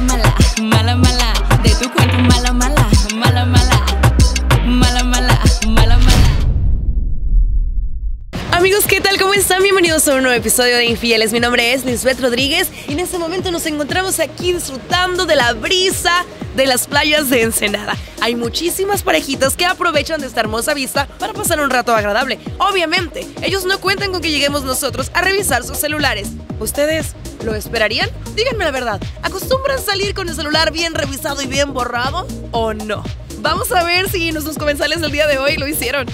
mala, mala, mala, mala. De tu cuerpo, mala, mala, mala, mala. Mala, mala, mala, mala. Amigos, ¿qué tal? ¿Cómo están? Bienvenidos a un nuevo episodio de Infieles. Mi nombre es Lisbeth Rodríguez y en este momento nos encontramos aquí disfrutando de la brisa de las playas de Ensenada. Hay muchísimas parejitas que aprovechan de esta hermosa vista para pasar un rato agradable. Obviamente, ellos no cuentan con que lleguemos nosotros a revisar sus celulares. ¿Ustedes lo esperarían? Díganme la verdad, ¿acostumbran salir con el celular bien revisado y bien borrado o no? Vamos a ver si nuestros comensales del día de hoy lo hicieron.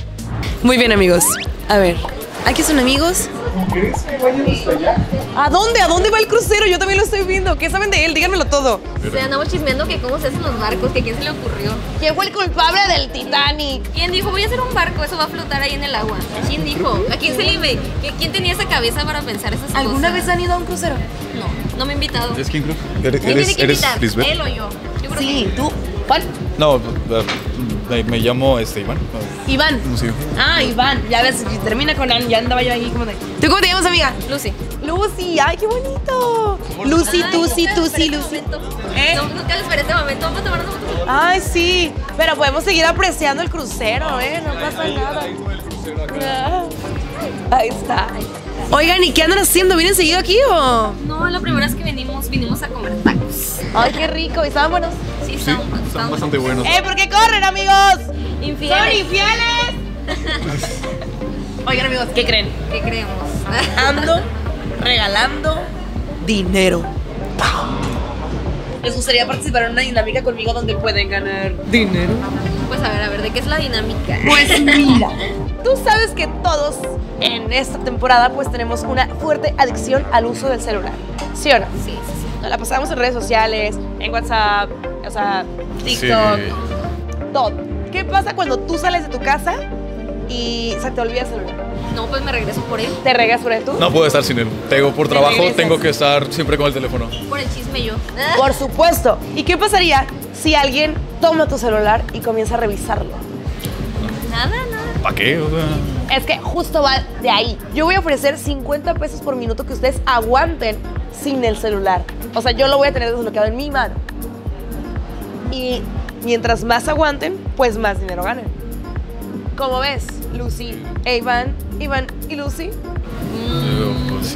Muy bien, amigos. A ver, ¿aquí son amigos? ¿Crees que vayan hasta allá? ¿A dónde? ¿A dónde va el crucero? Yo también lo estoy viendo. ¿Qué saben de él? Díganmelo todo. Se andamos chismeando que cómo se hacen los barcos, que quién se le ocurrió. ¿Quién fue el culpable del Titanic? ¿Quién dijo, voy a hacer un barco, eso va a flotar ahí en el agua? ¿Quién dijo? ¿A quién se le ve? ¿Que- ¿Quién tenía esa cabeza para pensar esas ¿Alguna cosas? vez han ido a un crucero? No, no me ha invitado. ¿Eres quién creo? ¿Eres, ¿Quién tiene que invitar? ¿Él o yo? Yo creo Sí, que ¿tú? ¿Cuál? No, eh, me, me llamo este, Iván. Iván. Sé. Ah, Iván. Ya ves, si termina con An, ya andaba yo ahí como de... ¿Tú cómo te llamas, amiga? Lucy. Lucy. ¡Ay, qué bonito! Lucy, tú sí, tú sí, este Lucy. ¿Eh? No, nunca les esperé este momento. Vamos a tomar una foto. Ay, sí. Pero podemos seguir apreciando el crucero, ¿eh? No pasa nada. Ah, Ahí está. Oigan, ¿y qué andan haciendo? ¿Vienen seguido aquí o...? No, la primera vez que venimos, vinimos a comer tacos. Ay, qué rico. ¿Y estaban buenos? Sí, Sí, estaban, están estaban bastante buenos. ¡Eh, por qué corren, amigos! infieles. ¡Son infieles! Oigan, amigos, ¿qué creen? ¿Qué creemos? Ando regalando dinero. ¿Les gustaría participar en una dinámica conmigo donde pueden ganar dinero? Pues a ver, a ver, ¿de qué es la dinámica? Pues mira, tú sabes que todos en esta temporada pues tenemos una fuerte adicción al uso del celular. ¿Sí o no? Sí, sí, sí. Nos la pasamos en redes sociales, en WhatsApp, o sea, TikTok, todo. ¿Qué pasa cuando tú sales de tu casa y se te olvida el celular? No, pues me regreso por él. ¿Te regas por tú? No puedo estar sin él. Tengo por Te trabajo, regresas. tengo que estar siempre con el teléfono. Por el chisme yo. Por supuesto. ¿Y qué pasaría si alguien toma tu celular y comienza a revisarlo? Nada, nada. ¿Para qué? O sea, Es que justo va de ahí. Yo voy a ofrecer 50 pesos por minuto que ustedes aguanten sin el celular. O sea, yo lo voy a tener desbloqueado en mi mano. Y mientras más aguanten, pues más dinero ganen. ¿Cómo ves, Lucy? E Iván, Iván y Lucy.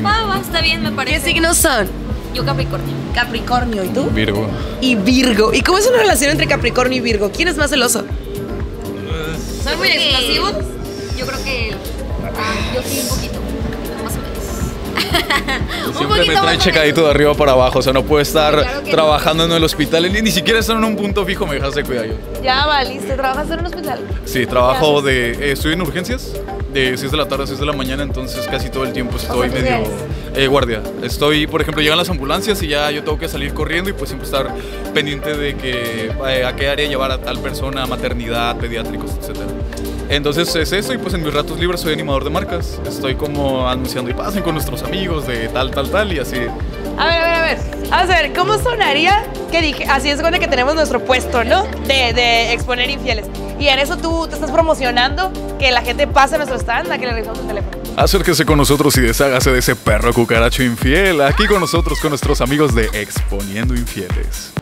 va, está bien, me ¿Qué parece. signos son? Yo Capricornio. Capricornio, ¿y tú? Virgo. Y Virgo. ¿Y cómo es una relación entre Capricornio y Virgo? ¿Quién es más celoso? ¿Son muy explosivos? Yo creo que ah, yo sí un poquito, más o menos. un Siempre me poquito trae más o checadito de arriba para abajo. O sea, no puedo estar Claro que no. trabajando en el hospital. Ni, ni siquiera estar en un punto fijo me dejas de cuidar yo. Ya valiste, ¿trabajas en un hospital? Sí, trabajo de. eh, estoy en urgencias. De 6 de la tarde a 6 de la mañana, entonces casi todo el tiempo estoy ¿tú medio. eh, guardia. Estoy, por ejemplo, llegan las ambulancias y ya yo tengo que salir corriendo y pues siempre estar pendiente de que eh, a qué área llevar a tal persona, maternidad, pediátricos, etc. Entonces es eso y pues en mis ratos libres soy animador de marcas. Estoy como anunciando y pasen con nuestros amigos de tal, tal, tal y así. A ver, a ver, a ver. A ver, ¿cómo sonaría que dije, así es cuando que tenemos nuestro puesto, ¿no? De, de exponer infieles. Y en eso tú te estás promocionando que la gente pase a nuestro stand, a que le revisamos el teléfono. Acérquese con nosotros y deshágase de ese perro cucaracho infiel. Aquí con nosotros, con nuestros amigos de Exponiendo Infieles.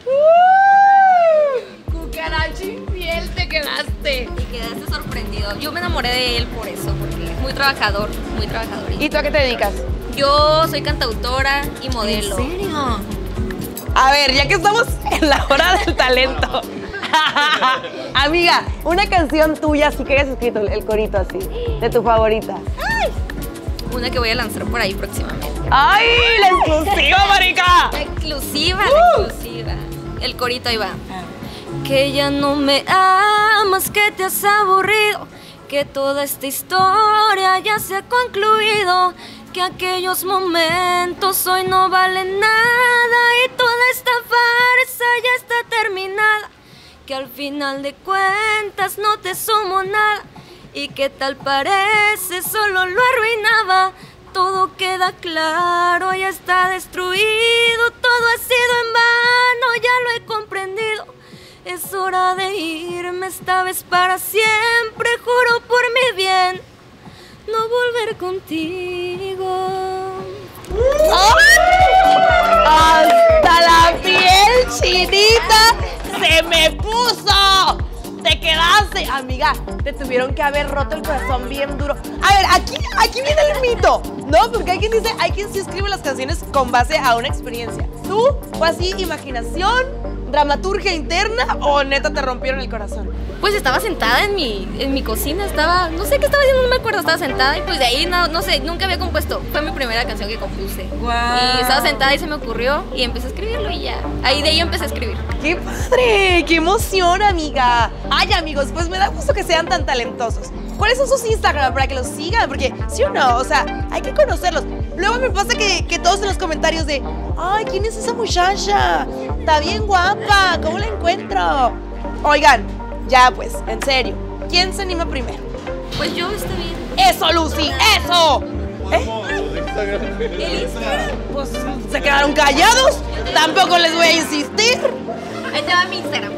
Cucaracho infiel, te quedaste Yo me enamoré de él por eso, porque es muy trabajador, muy trabajador. ¿Y tú a qué te dedicas? Yo soy cantautora y modelo. serio? A ver, ya que estamos en la hora del talento. Amiga, una canción tuya, así que hayas escrito el corito así, de tu favorita. Una que voy a lanzar por ahí próximamente. ¡Ay, la exclusiva, marica! La exclusiva, la exclusiva. El corito ahí va. Que ya no me amas, que te has aburrido, que toda esta historia ya se ha concluido, que aquellos momentos hoy no valen nada y toda esta farsa ya está terminada, que al final de cuentas no te sumo nada y que tal parece solo lo arruinaba. Todo queda claro, ya está destruido, todo ha sido en vano, ya lo he comprendido. Es hora de irme esta vez para siempre, juro por mi bien, no volver contigo. ¡Hasta la piel chinita se me puso! ¡Te quedaste! Amiga, te tuvieron que haber roto el corazón bien duro. A ver, aquí, aquí viene el mito, ¿no? Porque hay quien dice, hay quien sí escribe las canciones con base a una experiencia. ¿Tú? ¿Fue así imaginación? Dramaturgia interna o neta te rompieron el corazón? Pues estaba sentada en mi, en mi cocina, estaba, no sé qué estaba haciendo, no me acuerdo, estaba sentada y pues de ahí no, no sé, nunca había compuesto. Fue mi primera canción que compuse. Guau. Y estaba sentada y se me ocurrió y empecé a escribirlo y ya. Ahí de ahí empecé a escribir. ¡Qué padre! ¡Qué emoción, amiga! Ay, amigos, pues me da gusto que sean tan talentosos. ¿Cuáles son sus Instagram para que los sigan? Porque, sí o no, o sea, hay que conocerlos. Luego me pasa que, que todos en los comentarios de, ay, ¿quién es esa muchacha? Está bien guapa, ¿cómo la encuentro? Oigan, ya pues, en serio, ¿quién se anima primero? Pues yo está bien. ¡Eso, Lucy! ¡Eso! ¿Eh? El Instagram. Pues se quedaron callados. Tampoco les voy a insistir. Ahí te va mi Instagram.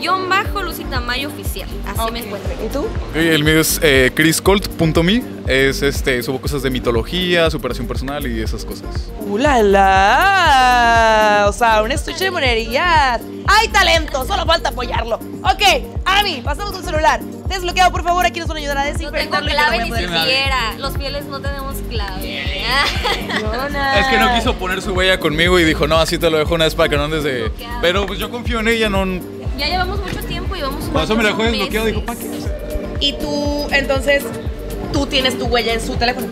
Guión bajo Lucita Mayo Oficial. Así me encuentro. ¿Y tú? Ok, el mío es eh, chriscolt.me. Es este, subo cosas de mitología, superación personal y esas cosas. ¡Uh, la, la! O sea, un estuche de monerías. ¡Hay talento! Solo falta apoyarlo. Ok, Ami, pasamos tu celular. Desbloqueado, por favor. Aquí nos van a ayudar a No tengo desinfectarlo. y que clave no ni siquiera. Los fieles no tenemos clave. Yona. Es que no quiso poner su huella conmigo y dijo, no, así te lo dejo una vez para que no andes de... Pero pues yo confío en ella, no... ya llevamos mucho tiempo y vamos Por eso me la desbloqueado, dijo, ¿para qué? Y tú, entonces, tú tienes tu huella en su teléfono.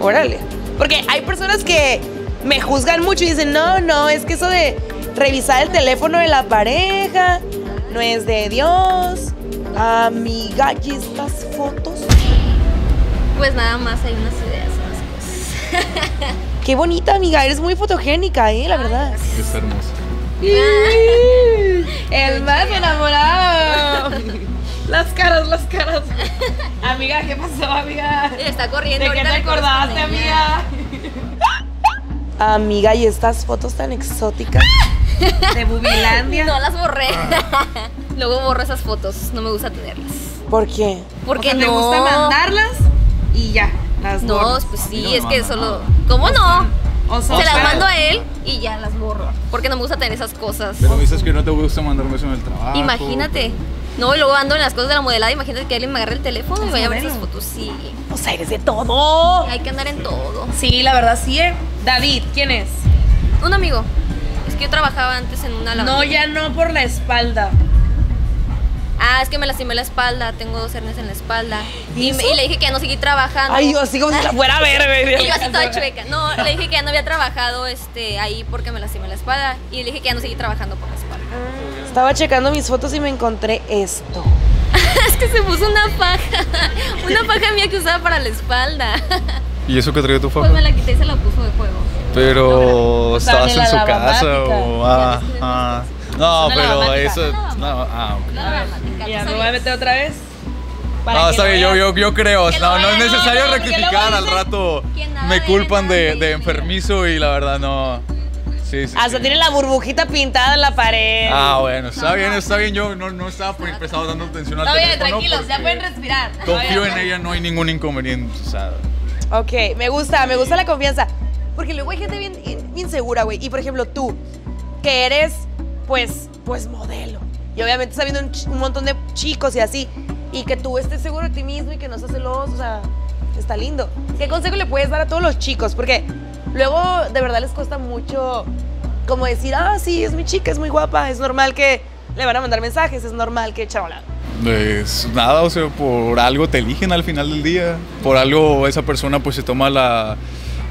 Órale. Porque hay personas que me juzgan mucho y dicen, no, no, es que eso de revisar el teléfono de la pareja no es de Dios. Amiga, ¿y estas fotos? Pues nada más hay unas ideas, unas cosas. Qué bonita, amiga. Eres muy fotogénica, ¿eh? La verdad. Está hermoso. El más enamorado. Las caras, las caras. Amiga, ¿qué pasó, amiga? Está corriendo. ¿De qué te acordaste, amiga? Amiga, ¿y estas fotos tan exóticas? De Bubilandia. No las borré. Luego borro esas fotos. No me gusta tenerlas. ¿Por qué? Porque O sea, ¿Te no. gusta mandarlas? Y ya, las No, borras. pues sí, no me es que solo. nada. ¿Cómo no? O sea, Se las mando a él y ya las borro. Porque no me gusta tener esas cosas. Pero dices que no te gusta mandarme eso en el trabajo. Imagínate. No, y luego ando en las cosas de la modelada. Imagínate que alguien me agarre el teléfono y vaya a ver esas fotos. Sí. O sea, eres de todo. Hay que andar en todo. Sí, la verdad sí. eh. David, ¿quién es? Un amigo. Es que yo trabajaba antes en una No, lavandería. ya no por la espalda. Ah, es que me lastimé la espalda. Tengo dos hernias en la espalda. ¿Y Y, me- eso? y le dije que ya no seguí trabajando. Ay, yo así como si la fuera a ver, güey. Y yo así toda chueca. No, le dije que ya no había trabajado este, ahí porque me lastimé la espalda. Y le dije que ya no seguí trabajando por la espalda. Estaba checando mis fotos y me encontré esto. es que se puso una paja. Una paja mía que usaba para la espalda. ¿Y eso que traía tu Pues faja? me la quité y se la puso de juego. Pero estabas en su casa o... Ah, ah. No, Una pero eso... No, ah, ok. La dramática, Ya, ¿tú me voy a meter otra vez. No, está bien, yo, yo, yo creo. No, no es no, necesario no, rectificar. Al rato me culpan de, de enfermizo y la verdad no. Sí, sí. Hasta sí. tiene la burbujita pintada en la pared. Ah, bueno, está No, bien, no. está bien. Yo no, no estaba por empezado dando atención al Está bien, tranquilos, ya pueden respirar. Confío en ella, no hay ningún inconveniente. O sea, Ok, me gusta, me gusta la confianza. Porque luego hay gente bien, bien insegura, güey. Y por ejemplo, tú, que eres, pues, pues modelo. Y obviamente estás viendo un, un montón de chicos y así. Y que tú estés seguro de ti mismo y que no seas celoso, o sea, está lindo. ¿Qué consejo le puedes dar a todos los chicos? Porque luego de verdad les cuesta mucho como decir, ah, sí, es mi chica, es muy guapa, es normal que le van a mandar mensajes, es normal que chavala. pues nada, o sea, por algo te eligen al final del día. Por algo esa persona pues se toma la.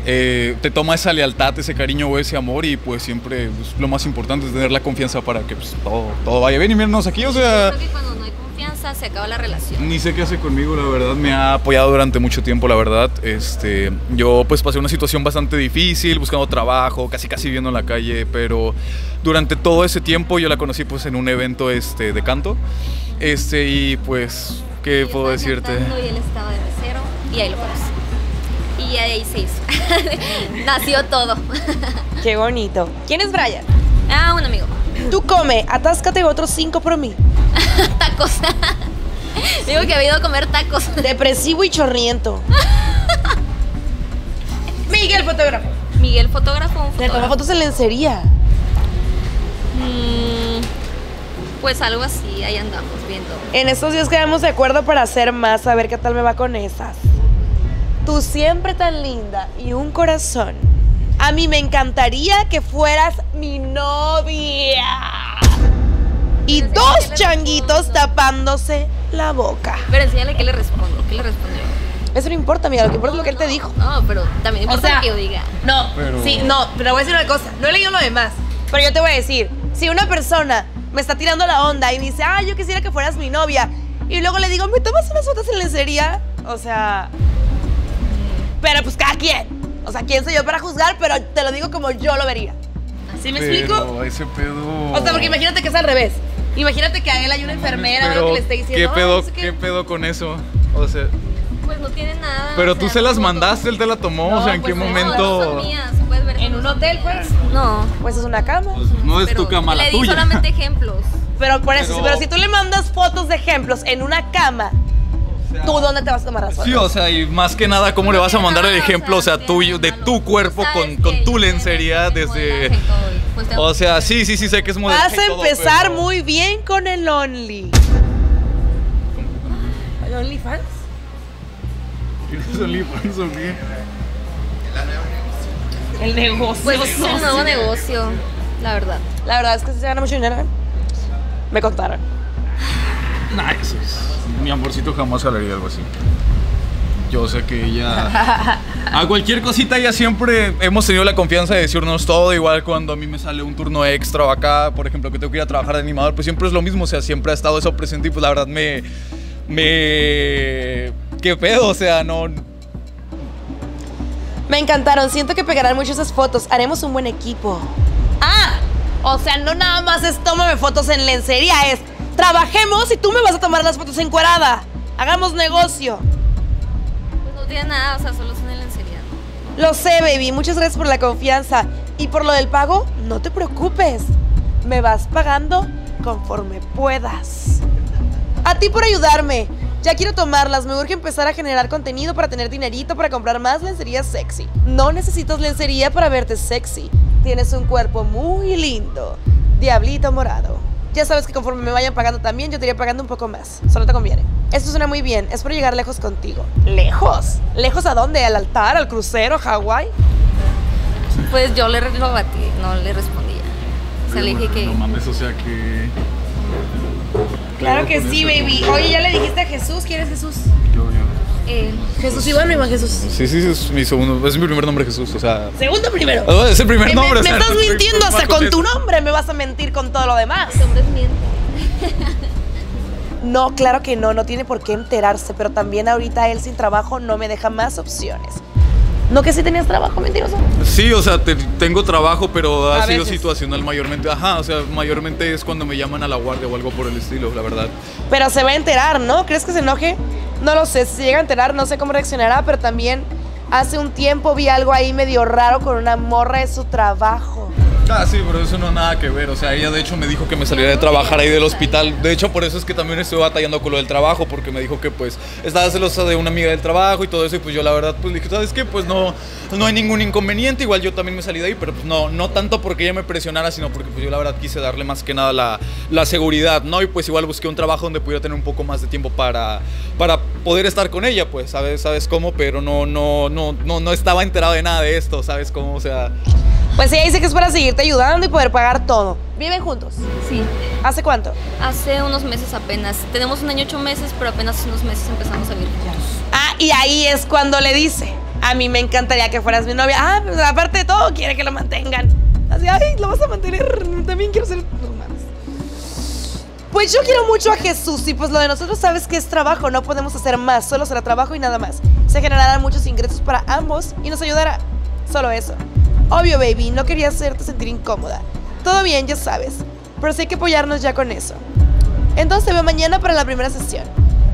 Eh, te toma esa lealtad, ese cariño o ese amor y pues siempre pues, lo más importante es tener la confianza para que pues, todo, todo vaya bien y mírenos aquí, o sea, Creo que cuando no hay confianza se acaba la relación. Ni sé qué hace conmigo, la verdad. Me ha apoyado durante mucho tiempo, la verdad. Este, yo pues pasé una situación bastante difícil, buscando trabajo, casi casi viviendo en la calle, pero durante todo ese tiempo yo la conocí pues en un evento este, de canto. Este, y pues, ¿qué Yo puedo decirte? Y él estaba de mesero y ahí lo conocí. Y ahí se hizo. Nació todo. Qué bonito. ¿Quién es Brian? ah, un amigo. Tú come, atáscate otros cinco por mí. Tacos. Digo que había ido a comer tacos. Depresivo y chorriento. Miguel, fotógrafo. Miguel, fotógrafo, un Te toma fotógrafo. fotos en lencería. Mm, Pues algo así, ahí andamos viendo. En estos días quedamos de acuerdo para hacer más, a ver qué tal me va con esas. Tú siempre tan linda y un corazón. A mí me encantaría que fueras mi novia. Y Pero dos ¿qué le changuitos respondo? tapándose la boca. Pero enséñale qué le respondo, qué le respondió. Eso no importa, amiga, lo que importa es lo que él te dijo. No, pero también O importa sea, lo que yo diga. No, Pero- sí, no, pero voy a decir una cosa. No he leído lo demás. Pero yo te voy a decir, si una persona me está tirando la onda y dice, ah, yo quisiera que fueras mi novia, y luego le digo, ¿me tomas unas fotos en lencería? O sea. Pero pues cada quien. O sea, ¿quién soy yo para juzgar? Pero te lo digo como yo lo vería. ¿Sí me explico? Pero ese pedo. O sea, porque imagínate que es al revés. Imagínate que a él hay una enfermera o algo que le esté diciendo. ¿Qué "Ay, pedo, no sé qué". qué pedo con eso? O sea, Pues no tiene nada. pero o tú sea, se las mandaste, él te la tomó, No, o sea, ¿en pues qué no, momento? son mías, se puede ver. En un hotel, pues. No. Pues es una cama. No es pero tu cama, la Le di tuya. solamente ejemplos. Pero por eso, Pero- pero si tú le mandas fotos de ejemplos en una cama, ¿tú dónde te vas a tomar las fotos? Sí, o sea, y más que nada, ¿cómo le vas a mandar el ejemplo, o sea, tuyo, de tu cuerpo con, con tu lencería desde... O sea, sí, sí, sí, sé que es modelaje Vas a todo, empezar pero- muy bien con el Only. ¿El OnlyFans? ¿Quieres OnlyFans o qué? El negocio. Pues es un nuevo negocio, la verdad. La verdad es que se gana mucho dinero. ¿eh? Me contaron. Nah, eso es- Mi amorcito jamás jalaría algo así. Yo sé que ella. A cualquier cosita, ella siempre hemos tenido la confianza de decirnos todo. Igual cuando a mí me sale un turno extra o acá, por ejemplo, que tengo que ir a trabajar de animador, pues siempre es lo mismo. O sea, siempre ha estado eso presente y pues la verdad me. Me. ¿Qué pedo? O sea, no. Me encantaron. Siento que pegarán mucho esas fotos. Haremos un buen equipo. Ah, o sea, no nada más es tómame fotos en lencería, es trabajemos y tú me vas a tomar las fotos encuerada. Hagamos negocio. Pues no tiene nada, o sea, solo son en lencería. Lo sé, baby. Muchas gracias por la confianza. Y por lo del pago, no te preocupes. Me vas pagando conforme puedas. A ti por ayudarme. Ya quiero tomarlas. Me urge empezar a generar contenido para tener dinerito para comprar más lencería sexy. No necesitas lencería para verte sexy. Tienes un cuerpo muy lindo. Diablito morado. Ya sabes que conforme me vayan pagando también, yo te iré pagando un poco más. Solo te conviene. Esto suena muy bien. Espero llegar lejos contigo. ¿Lejos? ¿Lejos a dónde? ¿Al altar? ¿Al crucero? ¿Hawái? Pues yo le lo batí, no le respondía. O sea, le dije que. No mames, o sea que. Claro que sí, baby. Oye, ¿ya le dijiste a Jesús? ¿Quién es Jesús? Yo, yo. Eh, Jesús Iván o Iván Jesús. Sí, sí, es mi segundo. Es mi primer nombre, Jesús. O sea. Segundo primero. Oh, es el primer Me- nombre. me, o sea, estás mintiendo hasta con tu nombre, me vas a mentir con todo lo demás. hombres mienten. No, claro que no, no tiene por qué enterarse, pero también ahorita él sin trabajo no me deja más opciones. ¿No que sí tenías trabajo, mentiroso? Sí, o sea, te- tengo trabajo, pero ha A sido veces. situacional mayormente. Ajá, o sea, mayormente es cuando me llaman a la guardia o algo por el estilo, la verdad. Pero se va a enterar, ¿no? ¿Crees que se enoje? No lo sé, si se llega a enterar no sé cómo reaccionará, pero también hace un tiempo vi algo ahí medio raro con una morra de su trabajo. Ah, sí, pero eso no nada que ver. O sea, ella de hecho me dijo que me saliera de trabajar ahí del hospital. De hecho, por eso es que también estoy batallando con lo del trabajo, porque me dijo que pues estaba celosa de una amiga del trabajo y todo eso. Y pues yo la verdad pues dije, ¿sabes qué? Pues no, no hay ningún inconveniente. Igual yo también me salí de ahí, pero pues no, no tanto porque ella me presionara, sino porque pues yo la verdad quise darle más que nada la, la seguridad, ¿no? Y pues igual busqué un trabajo donde pudiera tener un poco más de tiempo para, para poder estar con ella, pues, ¿sabes? ¿Sabes cómo? Pero no, no, no, no, no estaba enterado de nada de esto, ¿sabes cómo? O sea... Pues ella dice que es para seguirte ayudando y poder pagar todo. ¿Viven juntos? Sí, ¿Hace cuánto? hace unos meses apenas. Tenemos un año ocho meses, pero apenas hace unos meses empezamos a vivir juntos. Ah, y ahí es cuando le dice, a mí me encantaría que fueras mi novia. Ah, pues aparte de todo, quiere que lo mantengan. Así, ay, lo vas a mantener. También quiero ser... Pues yo quiero mucho a Jesús y pues lo de nosotros sabes que es trabajo, no podemos hacer más, solo será trabajo y nada más. Se generarán muchos ingresos para ambos y nos ayudará. Solo eso. Obvio, baby, no quería hacerte sentir incómoda. Todo bien, ya sabes. Pero sí hay que apoyarnos ya con eso. Entonces te veo mañana para la primera sesión.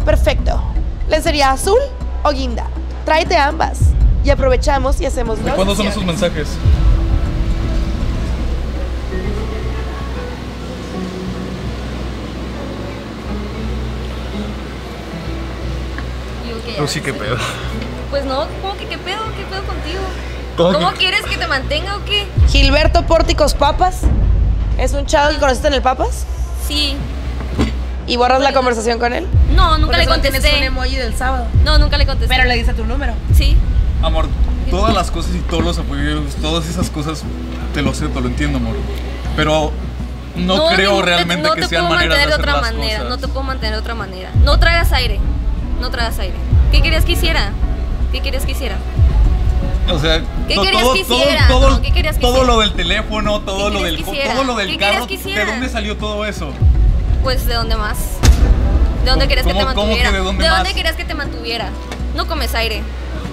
Perfecto. ¿Lencería azul o guinda? Tráete ambas. Y aprovechamos y hacemos ¿De dos cuándo son esos mensajes? Digo que ya Pero sí, qué pedo. Pues no, ¿cómo que qué pedo? ¿Qué pedo contigo? ¿Cómo ¿Cómo, que- quieres que te mantenga o qué? Gilberto Pórticos Papas. ¿Es un chavo que conociste en el Papas? Sí, ¿Y borras la conversación con él? No, nunca le solo tienes un contesté. emoji del sábado. No, nunca le contesté. Pero le dice tu número. Sí. Amor, todas las cosas y todos los apoyos, todas esas cosas, te lo sé, te lo entiendo, amor. Pero no, creo ni- realmente no que te sean puedo maneras de mantener de hacer otra las manera. cosas. No te puedo mantener de otra manera. No tragas aire. No tragas aire. ¿Qué querías que hiciera? ¿Qué querías que hiciera? O sea, ¿Qué to- querías todo, que todo, hiciera? todo, No, ¿qué que todo lo del teléfono, todo ¿Qué lo del, que todo lo del ¿Qué querías carro. que ¿De dónde salió todo eso? Pues de dónde más. ¿De dónde ¿Cómo- querías que te cómo que mantuviera? de dónde más? querías que te mantuviera? No comes aire.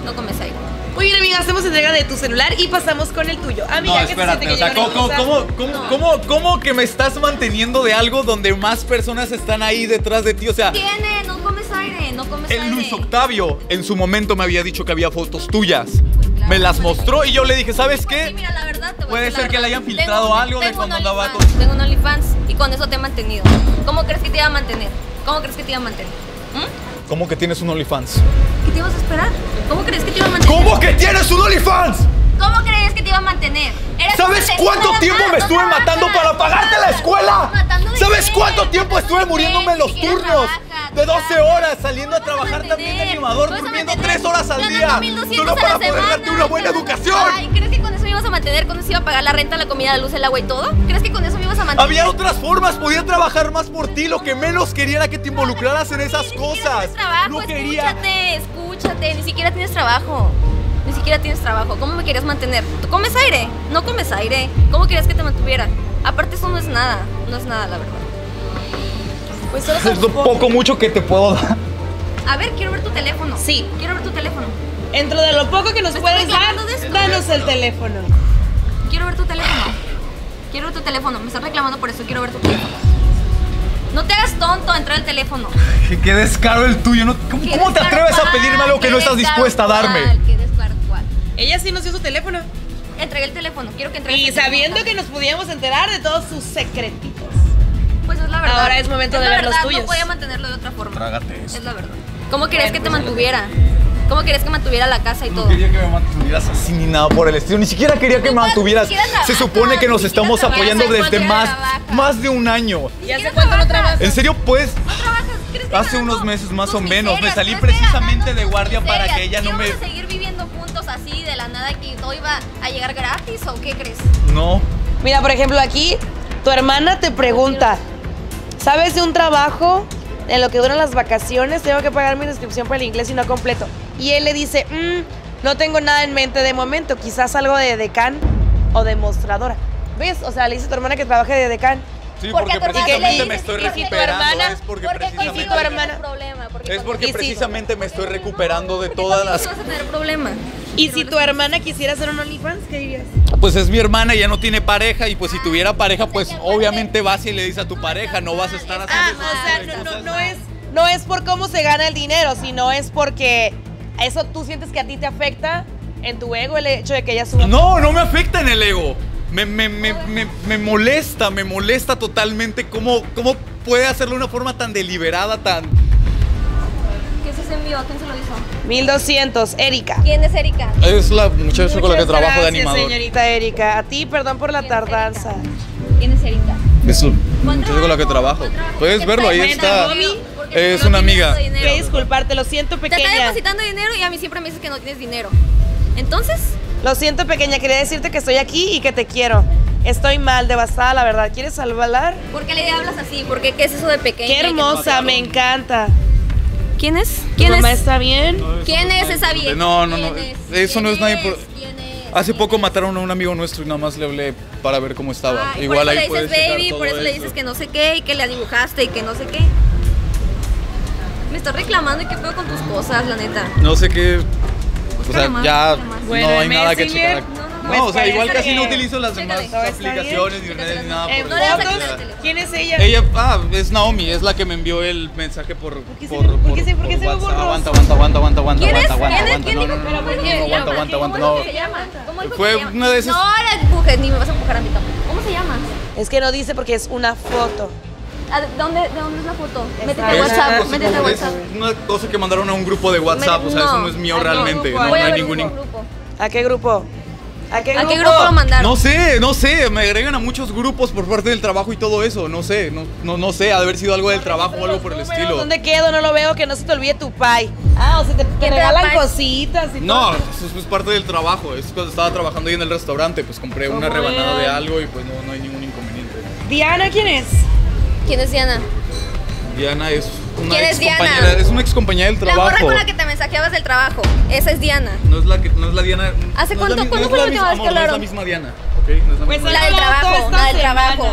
No comes aire. Muy bien, amiga, hacemos entrega de tu celular y pasamos con el tuyo. Amiga, No, ¿qué se espérate, siente o sea, que ¿cómo, cómo, cómo, cómo, cómo- cómo que me estás manteniendo de algo donde más personas están ahí detrás de ti? O sea, Tiene, no comes aire, no comes el aire. Luis Octavio en su momento me había dicho que había fotos tuyas. Me las mostró y yo le dije, ¿sabes Pues sí, qué? mira, la verdad, te voy a Puede la ser que le hayan filtrado algo de cuando andaba con- Tengo un OnlyFans y con eso te he mantenido. ¿Cómo crees que te iba a mantener? ¿Cómo crees que te iba a mantener? ¿Mm? ¿Cómo que tienes un OnlyFans? ¿Qué te ibas a esperar? ¿Cómo crees que te iba a mantener? ¿Cómo que tienes un OnlyFans? ¿Cómo crees que te iba a mantener? ¿Sabes cuánto tiempo me estuve matando para pagarte la escuela? ¿Sabes cuánto tiempo estuve muriéndome en los turnos? De no 12 trabajas. horas, saliendo a ¿Cómo vas trabajar también de animador, ¿Cómo vas a durmiendo mantener? 3 horas al día. 1200 Solo para poder darte una buena educación. Ay, ¿crees que con eso me ibas a mantener? ¿Con eso iba a pagar la renta, la comida, la luz, el agua y todo? ¿Crees que con eso me ibas a mantener? Había otras formas, podía trabajar más por ti. Lo que menos quería era que te involucraras en esas cosas. No quería. escúchate, escúchate, ni siquiera tienes trabajo. Ni siquiera tienes trabajo. ¿Cómo me querías mantener? ¿Tú comes aire? No comes aire. ¿Cómo querías que te mantuviera? Aparte eso no es nada, no es nada la verdad. Pues solo Es lo poco mucho que te puedo dar. A ver, quiero ver tu teléfono. Sí. Quiero ver tu teléfono. Dentro de lo poco que nos puedes dar, danos el teléfono. Quiero ver tu teléfono. Quiero ver tu teléfono. Me estás reclamando por eso. Quiero ver tu teléfono. No te hagas tonto, entra el teléfono. Que qué descaro el tuyo. ¿no? ¿Cómo, te atreves a pedirme algo que no estás dispuesta a darme? Ella sí nos dio su teléfono. Entregué el teléfono. Quiero que entregues Y el teléfono sabiendo que nos podíamos enterar de todos sus secretitos. Pues es la verdad. Ahora es momento de la ver los verdad, tuyos. No podía mantenerlo de otra forma. Trágate eso. Es la verdad. ¿Cómo querías que te mantuviera? ¿Cómo querías que mantuviera la casa y No todo? quería que me mantuvieras así ni nada por el estilo. Ni siquiera quería que me mantuvieras. siquiera Se supone que nos estamos apoyando desde ¿cuánto más, más de un año. ¿Y hace cuánto no trabajas. ¿En serio, pues? ¿No trabajas? ¿Crees que Hace ganando unos meses más tus o menos, me salí ¿Crees que precisamente de guardia para que ella no ¿Y me- así de la nada que todo iba a llegar gratis o qué crees? No. Mira, por ejemplo, aquí tu hermana te pregunta, ¿sabes de un trabajo en lo que duran las vacaciones? Tengo que pagar mi inscripción para el inglés y no completo. Y él le dice, "Mm, no tengo nada en mente de momento, quizás algo de decán o demostradora. ¿Ves? O sea, le dice a tu hermana que trabaje de decán. Sí, Porque precisamente me estoy ¿y si tu recuperando. es porque precisamente. tu hermana- Es porque precisamente me estoy recuperando de todas las. no vas a tener problema. Y si tu hermana quisiera hacer un OnlyFans, ¿qué dirías? Pues es mi hermana, ella no tiene pareja y pues si tuviera pareja, pues obviamente vas y le dices a tu pareja, no vas a estar Ah, haciendo o ese sea, no, no, no es, no es por cómo se gana el dinero, sino es porque eso tú sientes que a ti te afecta en tu ego el hecho de que ella suba. No, no me afecta en el ego. Me, me, me, me, me molesta, me molesta totalmente cómo, cómo puede hacerlo de una forma tan deliberada, tan... ¿Qué se envió? ¿Quién se lo hizo? 1200, Erika. ¿Quién es Erika? Es la muchacha con la que Muchas trabajo de gracias, animador. señorita Erika. A ti, perdón por la ¿Quién es tardanza. ¿Quién es Erika? Es la muchacha con la que trabajo. Puedes ¿Qué verlo, ahí está. Es no una amiga. Que disculparte, lo siento Te está pequeña. depositando dinero y a mí siempre me dices que no tienes dinero. Entonces, Lo siento pequeña, quería decirte que estoy aquí y que te quiero. Estoy mal, devastada, la verdad. ¿Quieres hablar? ¿por qué le hablas así? ¿Por qué? ¿Qué es eso de pequeña? Qué hermosa, me encanta. ¿Quién es? ¿Tu ¿Quién mamá es? está bien? ¿Quién es esa vieja? No, no, no. ¿Quién Eso no es ¿Quién nadie por- ¿Quién es? Hace poco mataron a un amigo nuestro y nada más le hablé para ver cómo estaba. Ay, Igual por eso ahí le puedes dices baby, todo por eso le dices que no sé qué y que la dibujaste y que no sé qué. Me estás reclamando y qué pedo con tus cosas, la neta. No sé qué. O sea, ya. Bueno, no hay nada que checar. no, no, No, pues o sea, igual casi no utilizo las demás aplicaciones ni redes ni nada. Eh. ¿Quién es ella? Ella, ah, es Naomi, es la que me envió el mensaje por, por, por? Aguanta, aguanta, aguanta, aguanta, aguanta, aguanta, ¿Quién es? aguanta, ¿Quién no, dijo? no, no, ¿Cómo no, dijo no, que se aguanta, llama? aguanta, aguanta, ¿Cómo no. Fue una de esas- No, la empujes, ni me vas a empujar a mí tampoco. ¿Cómo se llama? Es que no dice porque es una foto. ¿A ¿De dónde, ¿De dónde es la foto? Métete a Es- WhatsApp, es- métete a es WhatsApp. una cosa que mandaron a un grupo de WhatsApp, o sea, eso no es mío ¿a qué realmente. No a hay ningún. grupo. ¿A qué grupo? ¿A qué ¿A grupo? qué grupo lo mandaron? No sé, no sé, me agregan a muchos grupos por parte del trabajo y todo eso, no sé, no, no, no sé, ha de haber sido algo del trabajo o algo por el estilo. ¿Dónde quedo? No lo veo, que no se te olvide tu pay. Ah, o sea, te, te regalan cositas y No, todo. eso es parte del trabajo, es cuando estaba trabajando ahí en el restaurante, pues compré una rebanada de algo y pues no, no hay ningún inconveniente. Diana, ¿quién es? ¿Quién es Diana? Diana es una ¿Quién es ex Diana? compañera, es una ex compañera del La morra trabajo. con la que te mensajeabas del trabajo. Esa es Diana. No es la que, no es la Diana. ¿Hace no cuánto- cuándo fue la la última misma- vez que amor, No es la hablaron? misma Diana, ¿ok? No es la Pues misma la Diana. del trabajo, la del trabajo.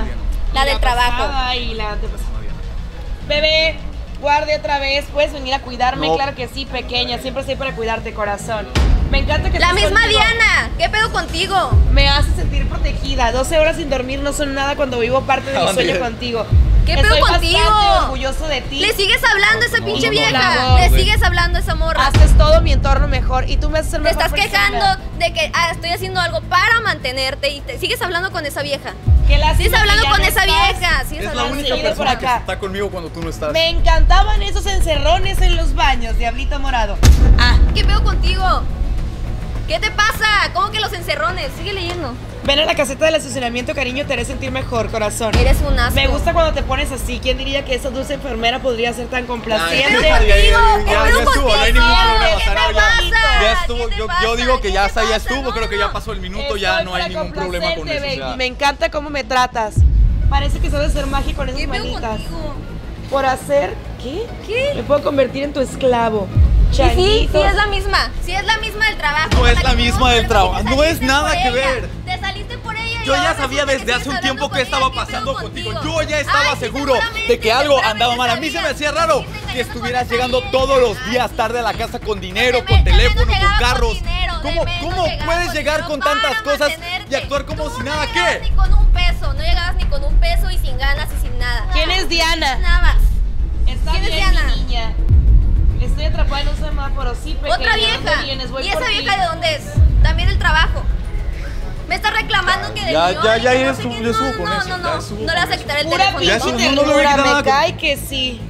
La del trabajo. Y la antepasada. Bebé, guarde otra vez. ¿Puedes venir a cuidarme? No. Claro que sí, pequeña. Siempre estoy para cuidarte, corazón. Me encanta que La misma. Diana. ¿Qué pedo contigo? Me hace sentir protegida. 12 horas sin dormir no son nada cuando vivo parte de mi Ah, sueño contigo. ¿Qué pedo contigo? orgulloso de ti. Le sigues hablando a esa pinche vieja. Le sigues hablando a esa morra. Haces todo mi entorno mejor y tú me haces el Te mejor estás persona. quejando de que ah, estoy haciendo algo para mantenerte y te sigues hablando con esa vieja. Qué lástima Sigues que hablando con esa vieja. Sigues Es la hablando única por persona que acá. está conmigo cuando tú no estás. Me encantaban esos encerrones en los baños, Diablito Morado. Ah, ¿Qué pedo contigo? ¿Qué te pasa? ¿Cómo que los encerrones? Sigue leyendo. Ven a la caseta del estacionamiento, cariño, te haré sentir mejor, corazón. Eres un asco. Me gusta cuando te pones así. ¿Quién diría que esa dulce enfermera podría ser tan complaciente? pedo contigo? ¿Qué ya, estuvo, no hay ningún problema. ¿Qué Sara, te ya, estuvo. ¿Qué te Yo, digo que ¿Qué ya está, ya estuvo. No, Creo que ya pasó el minuto, ya no hay ningún problema con eso. o sea. baby. Me encanta cómo me tratas. Parece que sabes ser mágico con esas ¿Qué pedo manitas. contigo? Por hacer, ¿qué? ¿Qué? Me puedo convertir en tu esclavo. Y sí, sí Changuitos. es la misma. Sí es la misma del trabajo. No es la misma del trabajo, no es nada que ver. Yo ya sabía que desde hace un tiempo con estaba ella. ¿Qué pasando contigo. contigo? Yo ya estaba seguro de que algo andaba mal. A mí se me hacía raro que estuvieras llegando todos los días tarde a la casa con dinero, con teléfono, con carros. ¿Cómo, cómo puedes llegar con tantas cosas y actuar como si no nada llegabas qué? Ni con un peso, no llegabas ni con un peso y sin ganas y sin nada. ¿Quién es Diana? Nada más. ¿Quién es Diana? mi niña. Estoy atrapada en un semáforo, sí, pequeña. Otra ¿dónde vieja. ¿Y esa vieja de dónde es? También el trabajo. Me está reclamando que de Ya, millones, ya, ya, qué. ya estuvo no, con no, eso, no, no, no le vas a quitar el Pura teléfono. Ya pinche no, no le voy a ternura, quitar nada me que- cae que sí.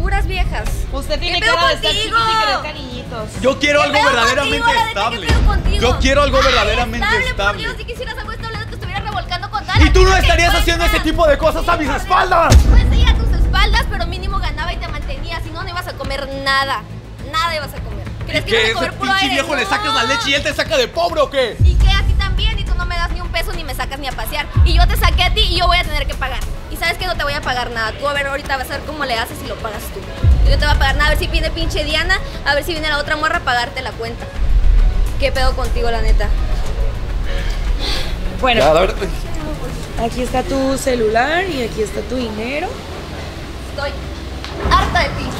Puras viejas. Usted tiene ¿Qué cara de estar y querer cariñitos. Yo quiero ¿Qué algo verdaderamente contigo, estable. ¿Qué? Yo quiero algo verdaderamente estable. Dios, si quisieras algo estable, te estuviera revolcando con tal. Y tú no estarías haciendo ese tipo de cosas a mis espaldas. Pues sí, a tus espaldas, pero mínimo ganaba y te mantenía. Si no, no ibas a comer nada. Nada ibas a comer. ¿Crees que ¿Qué? ibas a ¿Ese comer puro pinche aire? viejo le sacas la leche y él te saca de pobre o qué? Y que das ni un peso ni me sacas ni a pasear. Y yo te saqué a ti y yo voy a tener que pagar. Y sabes que no te voy a pagar nada. Tú a ver ahorita vas a ver cómo le haces y lo pagas tú. Yo no te voy a pagar nada. A ver si viene pinche Diana, a ver si viene la otra morra a pagarte la cuenta. ¿Qué pedo contigo, la neta? Bueno, aquí está tu celular y aquí está tu dinero. Estoy harta de ti.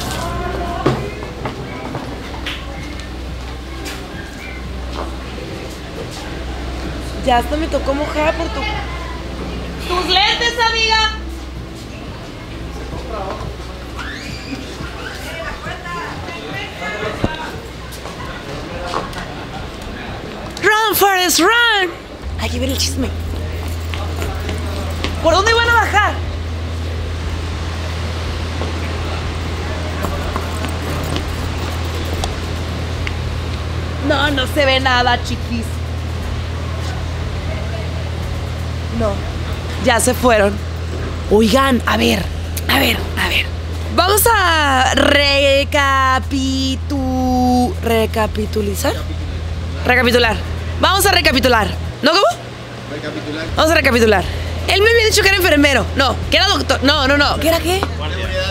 Ya hasta me tocó mojar por tu... ¡Tus lentes, amiga! ¡Run, Forrest, run! Hay que ver el chisme. ¿Por dónde van a bajar? No, no se ve nada, chiquis. No. Ya se fueron. Oigan, a ver, a ver, a ver. Vamos a recapitu... ¿Recapitulizar? Recapitular. Vamos a recapitular. ¿No cómo? Recapitular. Vamos a recapitular. Él me había dicho que era enfermero. No, que era doctor. No, no, no. ¿Qué era qué?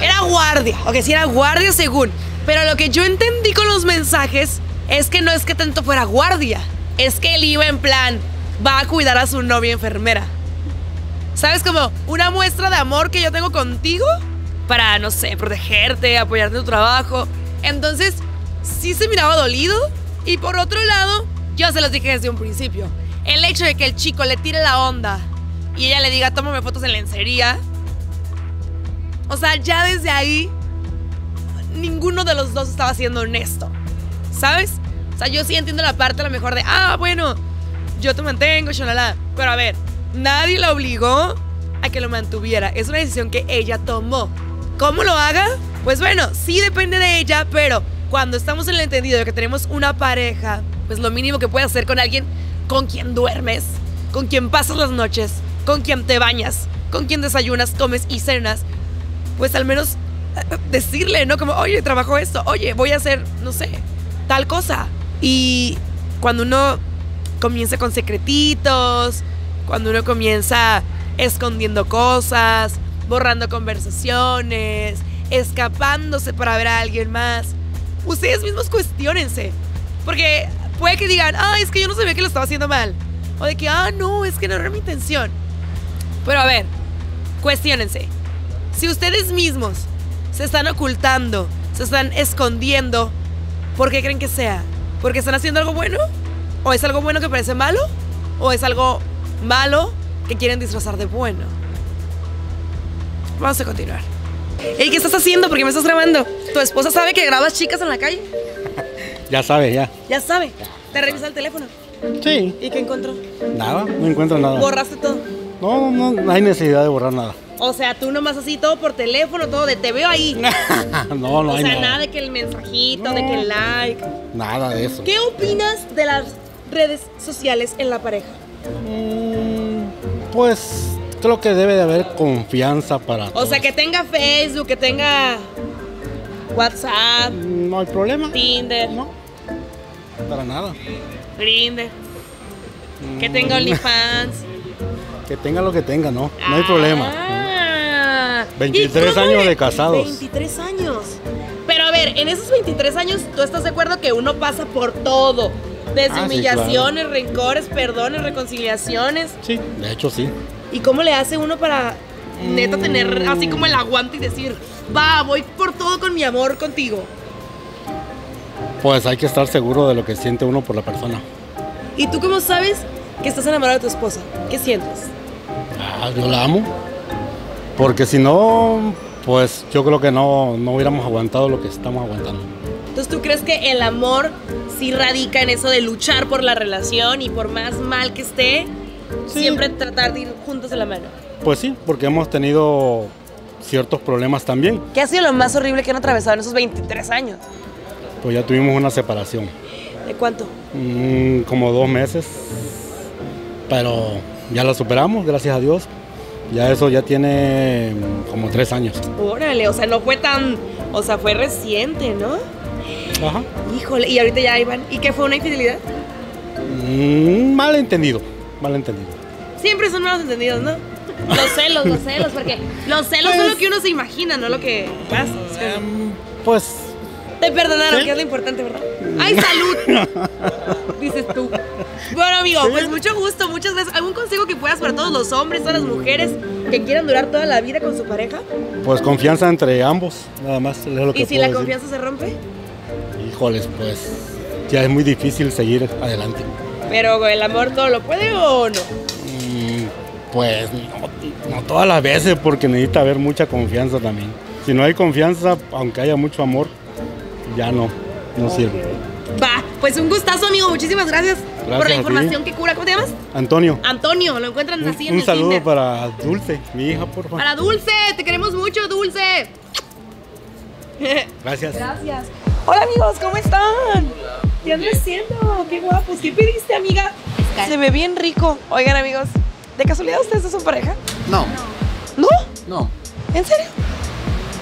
Era guardia. Ok, sí era guardia según. Pero lo que yo entendí con los mensajes es que no es que tanto fuera guardia. Es que él iba en plan, va a cuidar a su novia enfermera. ¿Sabes? Como una muestra de amor que yo tengo contigo para, no sé, protegerte, apoyarte en tu trabajo. Entonces, sí se miraba dolido. Y por otro lado, yo se los dije desde un principio. El hecho de que el chico le tire la onda y ella le diga, tómame fotos en lencería. O sea, ya desde ahí, ninguno de los dos estaba siendo honesto. ¿Sabes? O sea, yo sí entiendo la parte a lo mejor de, ah, bueno, yo te mantengo, shalala. Pero a ver, nadie la obligó a que lo mantuviera. Es una decisión que ella tomó. ¿Cómo lo haga? Pues bueno, sí depende de ella, pero cuando estamos en el entendido de que tenemos una pareja, pues lo mínimo que puede hacer con alguien con quién duermes, con quién pasas las noches, con quién te bañas, con quién desayunas, comes y cenas, pues al menos eh, decirle, ¿no? Como, oye, trabajo esto, oye, voy a hacer, no sé, tal cosa. Y cuando uno comienza con secretitos, cuando uno comienza escondiendo cosas, borrando conversaciones, escapándose para ver a alguien más, ustedes mismos cuestionense. Porque puede que digan, ah, es que yo no sabía que lo estaba haciendo mal. O de que, ah, no, es que no era mi intención. Pero a ver, cuestionense. Si ustedes mismos se están ocultando, se están escondiendo, ¿por qué creen que sea? ¿Porque están haciendo algo bueno? ¿O es algo bueno que parece malo? ¿O es algo malo que quieren disfrazar de bueno? Vamos a continuar. Ey, ¿qué estás haciendo? ¿Por qué me estás grabando? ¿Tu esposa sabe que grabas chicas en la calle? Ya sabes, ya. Ya sabe. Te revisa el teléfono. Sí. ¿Y qué encontró? Nada, no encuentro nada. Borraste todo. No, no, no hay necesidad de borrar nada. O sea, tú nomás así todo por teléfono, todo de te veo ahí. no, no o hay sea, nada. nada de que el mensajito, de que el like. Nada de eso. ¿Qué opinas de las redes sociales en la pareja? Mm, Pues creo que debe de haber confianza para. O todos. sea, que tenga Facebook, que tenga WhatsApp, No hay problema. Tinder, No. Para nada. Grindr, que tenga OnlyFans. Que tenga lo que tenga, no. No hay problema. Ah. 23 ¿Y cómo años le- de casados. 23 años. Pero a ver, en esos 23 años, ¿tú estás de acuerdo que uno pasa por todo? Desde Ah, sí, humillaciones, rencores, perdones, reconciliaciones. Sí, de hecho sí. ¿Y cómo le hace uno para neta tener así como el aguante y decir, va, voy por todo con mi amor contigo? Pues hay que estar seguro de lo que siente uno por la persona. ¿Y tú cómo sabes que estás enamorado de tu esposa? ¿Qué sientes? Ah, yo la amo. Porque si no, pues yo creo que no, no hubiéramos aguantado lo que estamos aguantando. Entonces, ¿tú crees que el amor sí radica en eso de luchar por la relación y por más mal que esté, Sí. siempre tratar de ir juntos de la mano? Pues sí, porque hemos tenido ciertos problemas también. ¿Qué ha sido lo más horrible que han atravesado en esos 23 años? Pues ya tuvimos una separación, ¿De cuánto? Mm, como dos meses, pero ya la superamos, gracias a Dios. Ya eso ya tiene mm, como tres años. Órale, o sea, no fue tan. O sea, fue reciente, ¿no? Ajá. Híjole, y ahorita ya iban. ¿Y qué fue una infidelidad? Mm, mal entendido, mal entendido. Siempre son malos entendidos, ¿no? Los celos, los celos, porque los celos son lo que uno se imagina, no lo que pasa. Pues Te perdonaron, ¿Sí? que es lo importante, ¿verdad? ¡Ay, salud! Dices tú. Bueno, amigo, pues mucho gusto, muchas gracias. ¿Algún consejo que puedas para todos los hombres, todas las mujeres que quieran durar toda la vida con su pareja? Pues confianza entre ambos, nada más. Es lo que ¿Y si puedo la decir. confianza se rompe? Híjoles, pues ya es muy difícil seguir adelante. Pero el amor todo lo puede o no. Mm, Pues no, no todas las veces, porque necesita haber mucha confianza también. Si no hay confianza, aunque haya mucho amor, ya no, no sirve. Va, pues un gustazo, amigo. Muchísimas gracias, por la información que cura. ¿Cómo te llamas? Antonio, Antonio, lo encuentran un, así en un el saludo Tinder. para Dulce, mi hija, por favor. Para Dulce, te queremos mucho, Dulce. Gracias. Gracias. Hola amigos, ¿cómo están? ¿Qué andan haciendo? Qué guapos. ¿Qué pediste, amiga? Se ve bien rico. Oigan, amigos, ¿de casualidad ustedes son pareja? No, ¿No? no, ¿En serio?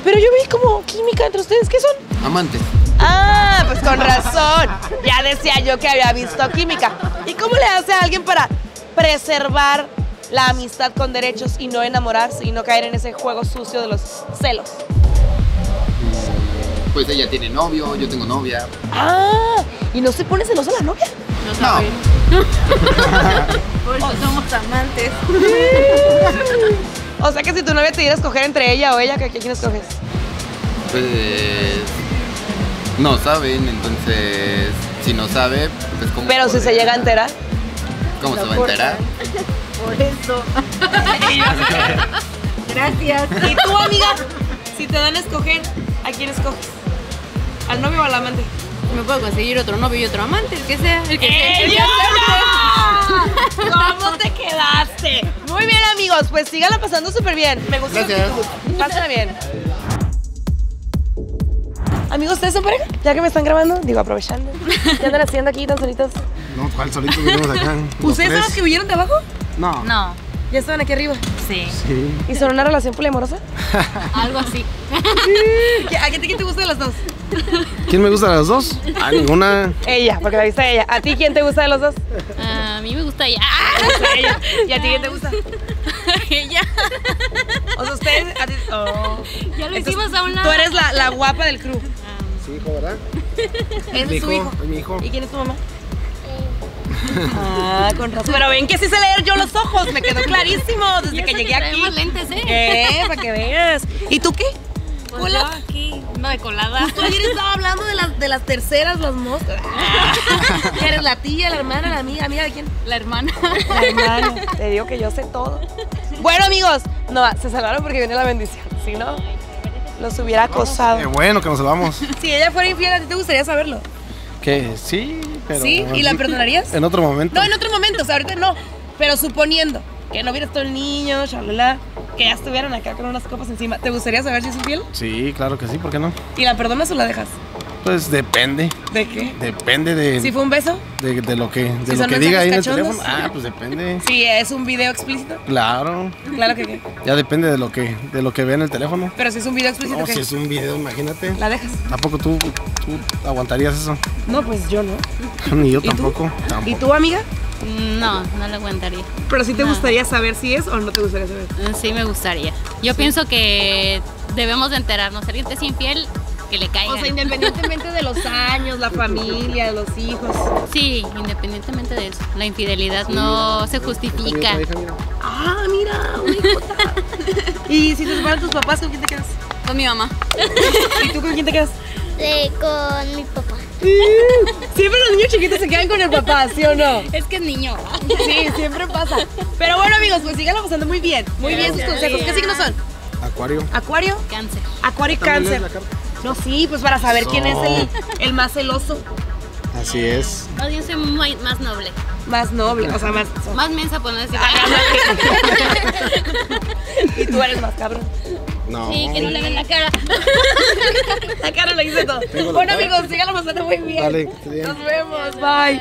Pero yo vi como química entre ustedes. ¿Qué son? amantes. Ah, pues con razón. Ya decía yo que había visto química. ¿Y cómo le hace a alguien para preservar la amistad con derechos y no enamorarse y no caer en ese juego sucio de los celos? Pues ella tiene novio, yo tengo novia. Ah, ¿y no se pone celosa la novia? No, Por eso somos amantes. O sea que si tu novia te diera a escoger entre ella o ella, ¿qué, quién escoges? pues no saben, entonces si no sabe, pues cómo Pero si se llega a enterar. ¿Cómo se va a enterar? Por eso. Gracias. ¿Y tú, amiga? Si te dan a escoger, ¿a quién escoges? ¿Al novio o al amante? Me puedo conseguir otro novio y otro amante, el que sea. El que sea. ¿Cómo te quedaste? Muy bien, amigos, pues síganla pasando súper bien. Me gusta Gracias. Pásala bien. Amigos, ¿ustedes son pareja? Ya que me están grabando, digo, aprovechando. ¿Qué andan haciendo aquí tan solitos? No, ¿cuál solitos vivimos acá? ¿Ustedes son los que vivieron de abajo? No. No, Ya estaban aquí arriba. sí, Sí. ¿Y son una relación poliamorosa? algo así. ¿A quién te, quién te gusta de las dos? ¿Quién me gusta de las dos? A ninguna. Ella, porque la viste a ella. ¿A ti quién te gusta de los dos? A mí me gusta ella. ella. ¿Y a ti quién te gusta? ella. O sea, ustedes. a ti- oh. Ya lo Entonces, hicimos a un lado. Tú eres la, la guapa del crew. Sí, hijo, ¿verdad? Mi es tu hijo, hijo. es mi hijo. ¿Y quién es tu mamá? Ah, con razón. Pero ven que sí sé leer yo los ojos, me quedó clarísimo desde que llegué aquí. traemos lentes, ¿eh? ¿Qué? Para que veas. ¿Y tú qué? Pues Hola. yo aquí, no de colada. Tú ayer estaba hablando de las, de las terceras, las moscas. ¿Qué eres la tía, la hermana, la amiga? ¿Amiga de quién? La hermana. La hermana. Te digo que yo sé todo. Bueno, amigos, no, se salvaron porque viene la bendición. Si no, los hubiera Qué acosado. bueno que nos salvamos. Si ella fuera infiel, ¿a ti te gustaría saberlo? Que sí, pero. ¿Sí? ¿Y la perdonarías? En otro momento. No, en otro momento, o sea, ahorita no. Pero suponiendo que no hubiera todo el niño, shalala, que ya estuvieran acá con unas copas encima, ¿te gustaría saber si es infiel? Sí, claro que sí, ¿por qué no? ¿Y la perdonas o la dejas? Pues depende. ¿De qué? Depende de, ¿Si fue un beso? de, de lo que, de ¿Si lo que diga ahí en el teléfono. Ah, pues depende. Si es un video explícito, Claro. claro que qué. Ya depende de lo que, de lo que vea en el teléfono. Pero si es un video explícito, No, ¿qué? si es un video, imagínate. ¿La dejas? ¿A poco tú, tú aguantarías eso? No, pues yo no. Ni yo ¿Y tú? tampoco. ¿Y Tampoco. tú, amiga? No, no lo aguantaría. Pero si te No. gustaría saber si es o no te gustaría saber. Sí me gustaría. Yo pienso que debemos de enterarnos. Si alguien te es infiel, que le caiga. O sea, independientemente de los años, la familia, los hijos. Sí, independientemente de eso. La infidelidad no se justifica. Ah, mira, una hijota. ¿Y si te separan tus papás, con quién te quedas? Con mi mamá. ¿Y tú con quién te quedas? Sí, con mi papá. Siempre los niños chiquitos se quedan con el papá, ¿sí o no? Es que es niño. Sí, siempre pasa. Pero bueno, amigos, pues síganlo pasando muy bien. Muy bien sus consejos. ¿Qué signos son? Acuario. ¿Acuario? Cáncer. Acuario y cáncer. No, sí, pues para saber quién es el, el más celoso, Así es. Más bien soy muy- más noble. más noble, o sea, más... Más mensa, por no decir. y tú eres más cabrón. No. Sí, que no le ven la cara. La cara lo hice todo. Tengo Bueno, amigos, síganlo pasando muy bien. Dale, que estés bien. Nos vemos. Bye.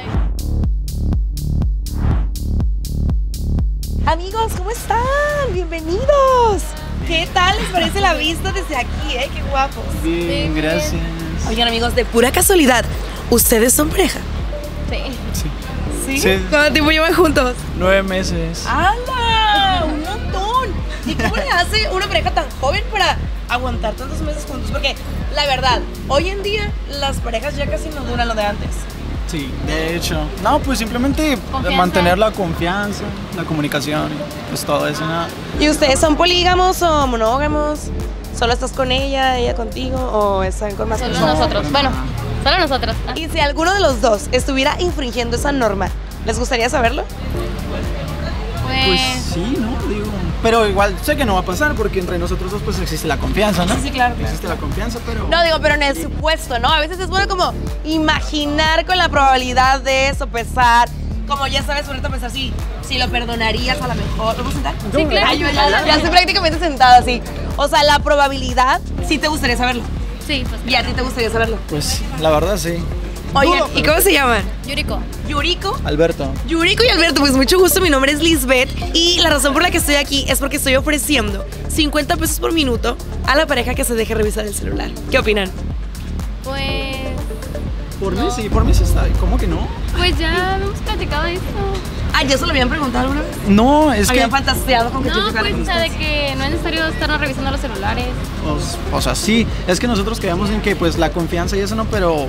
Amigos, ¿cómo están? Bienvenidos. ¿Qué tal les parece la vista desde aquí, eh? Qué guapos. Bien, gracias. Oigan, amigos, de pura casualidad, ¿ustedes son pareja? Sí. ¿Sí? Sí. ¿Cuánto tiempo llevan juntos? Nueve meses. ¡Hala! ¡Un montón! ¿Y cómo le hace una pareja tan joven para aguantar tantos meses juntos? Porque, la verdad, hoy en día las parejas ya casi no duran lo de antes. Sí, de hecho. No, pues simplemente Confianza. mantener la confianza, la comunicación, pues todo eso. ¿no? ¿Y ustedes son polígamos o monógamos? ¿Solo estás con ella, ella contigo o están con más Solo personas? nosotros. Bueno, solo nosotros. Y si alguno de los dos estuviera infringiendo esa norma, ¿les gustaría saberlo? Pues sí, ¿no? Digo. Pero igual sé que no va a pasar porque entre nosotros dos pues existe la confianza, ¿no? Sí, claro. Existe la confianza, pero... No, digo, pero en el supuesto, ¿no? A veces es bueno como imaginar con la probabilidad de sopesar. Como ya sabes, ahorita pensar si, si lo perdonarías a lo mejor. ¿Lo puedo sentar? Sí, claro. Ay, yo ya, ya estoy prácticamente sentada así. O sea, la probabilidad sí te gustaría saberlo. Sí, pues. Y a ti te gustaría saberlo. Pues la verdad sí. Oigan, ¿y cómo se llaman? Yuriko. Yuriko. Alberto. Yuriko y Alberto, pues mucho gusto, mi nombre es Lisbeth y la razón por la que estoy aquí es porque estoy ofreciendo 50 pesos por minuto a la pareja que se deje revisar el celular. ¿Qué opinan? Pues. Por mí sí, por mí sí está. ¿Cómo que no? Pues ya habíamos platicado de eso. Ah, ¿ya se lo habían preguntado alguna vez? No, es que... Habían fantaseado con que No, pues, con o sea, de que no es necesario estarnos revisando los celulares. Pues, o sea, sí, es que nosotros quedamos en que pues la confianza y eso no, pero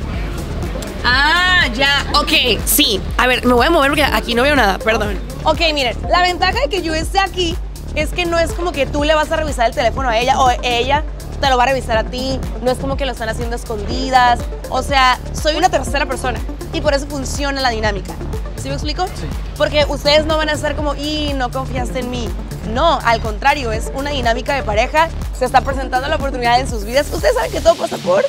Ah, ya. Ok, sí. A ver, me voy a mover porque aquí no veo nada, perdón. Ok, miren, la ventaja de que yo esté aquí es que no es como que tú le vas a revisar el teléfono a ella o ella te lo va a revisar a ti. No es como que lo están haciendo escondidas. O sea, soy una tercera persona y por eso funciona la dinámica. ¿Sí me explico? Sí. Porque ustedes no van a estar como, y no confiaste en mí. No, al contrario, es una dinámica de pareja. Se está presentando la oportunidad en sus vidas. Ustedes saben que todo pasa por